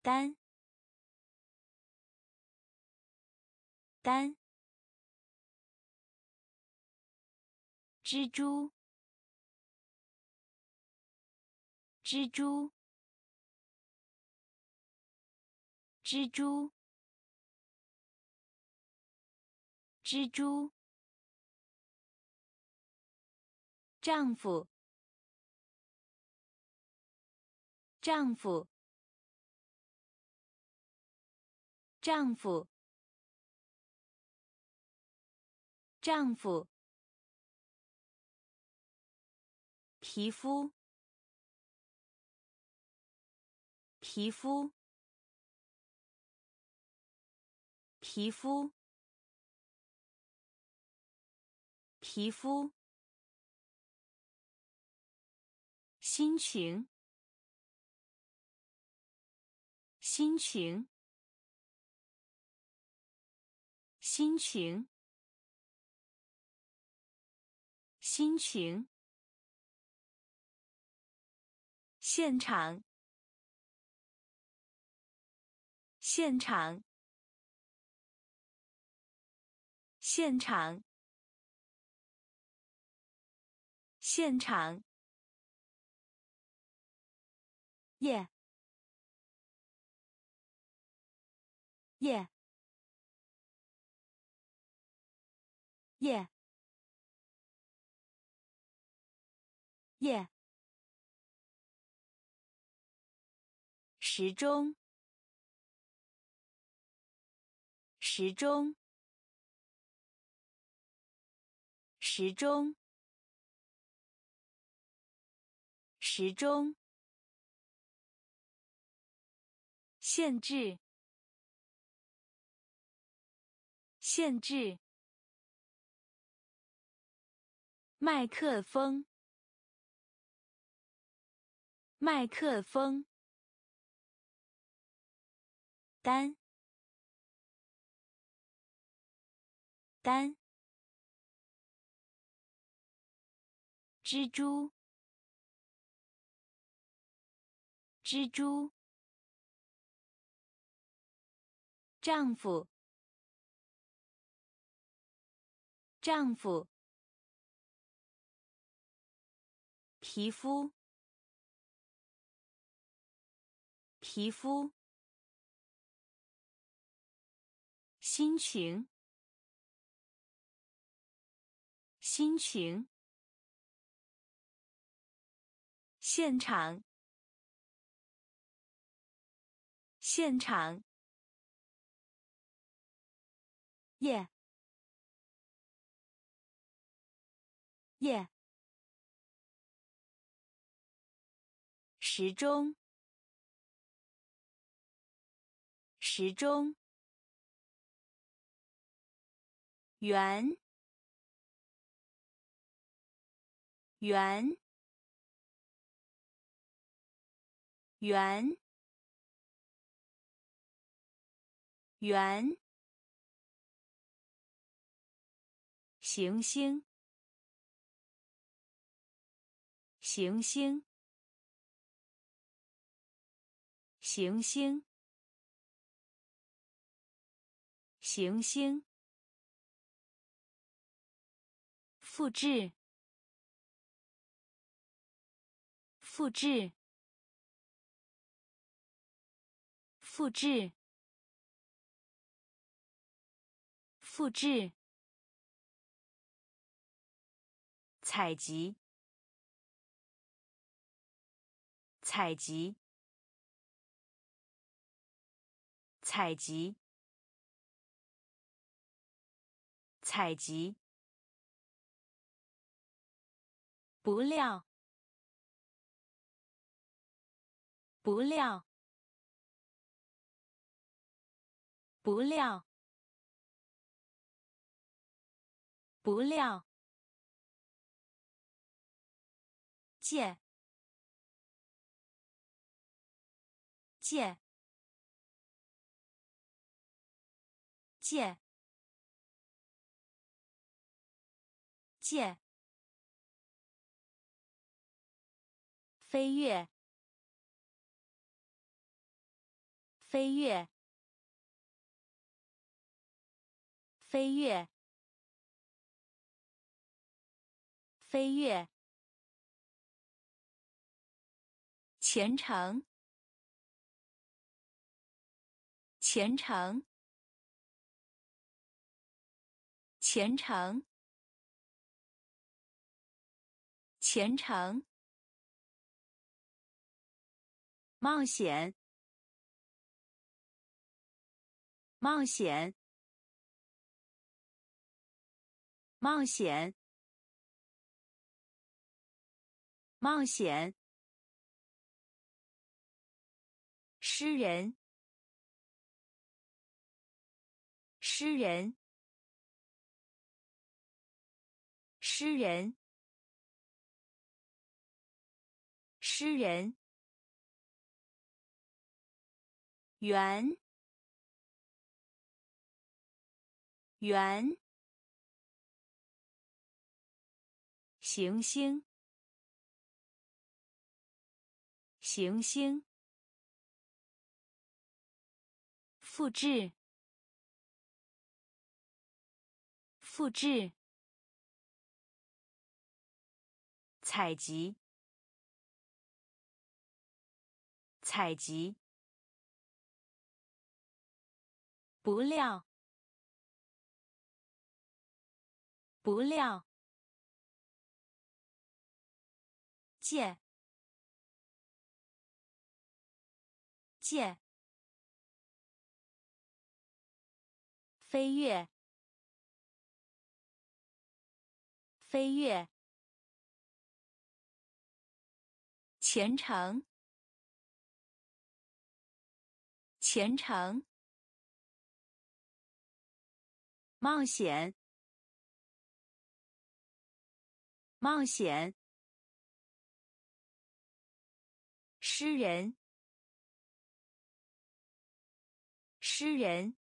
单，单。蜘蛛，蜘蛛，蜘蛛，蜘蛛。丈夫，丈夫，丈夫，丈夫。皮肤，皮肤，皮肤，皮肤。心情，心情，心情，心情。现场，现场，现场，现场。耶，耶，耶，耶。时钟，时钟，时钟，时钟。限制，限制。麦克风，麦克风。单，单。蜘蛛，蜘蛛。丈夫，丈夫。皮肤，皮肤。心情，心情。现场，现场。耶，耶。时钟，时钟。圆，圆，圆，圆。行星，行星，行星，行星。复制，复制，复制，复制。采集，采集，采集，采集。不料，不料，不料，不料。借，借，借，借。飞跃，飞跃，飞跃，飞跃。前程，前程，前程，虔诚，冒险，冒险，冒险，冒险，诗人，诗人，诗人。诗人，圆，圆，行星，行星，复制，复制，采集。采集，不料，不料，借，借，飞跃，飞跃，虔诚。虔诚，冒险，冒险，诗人，诗人，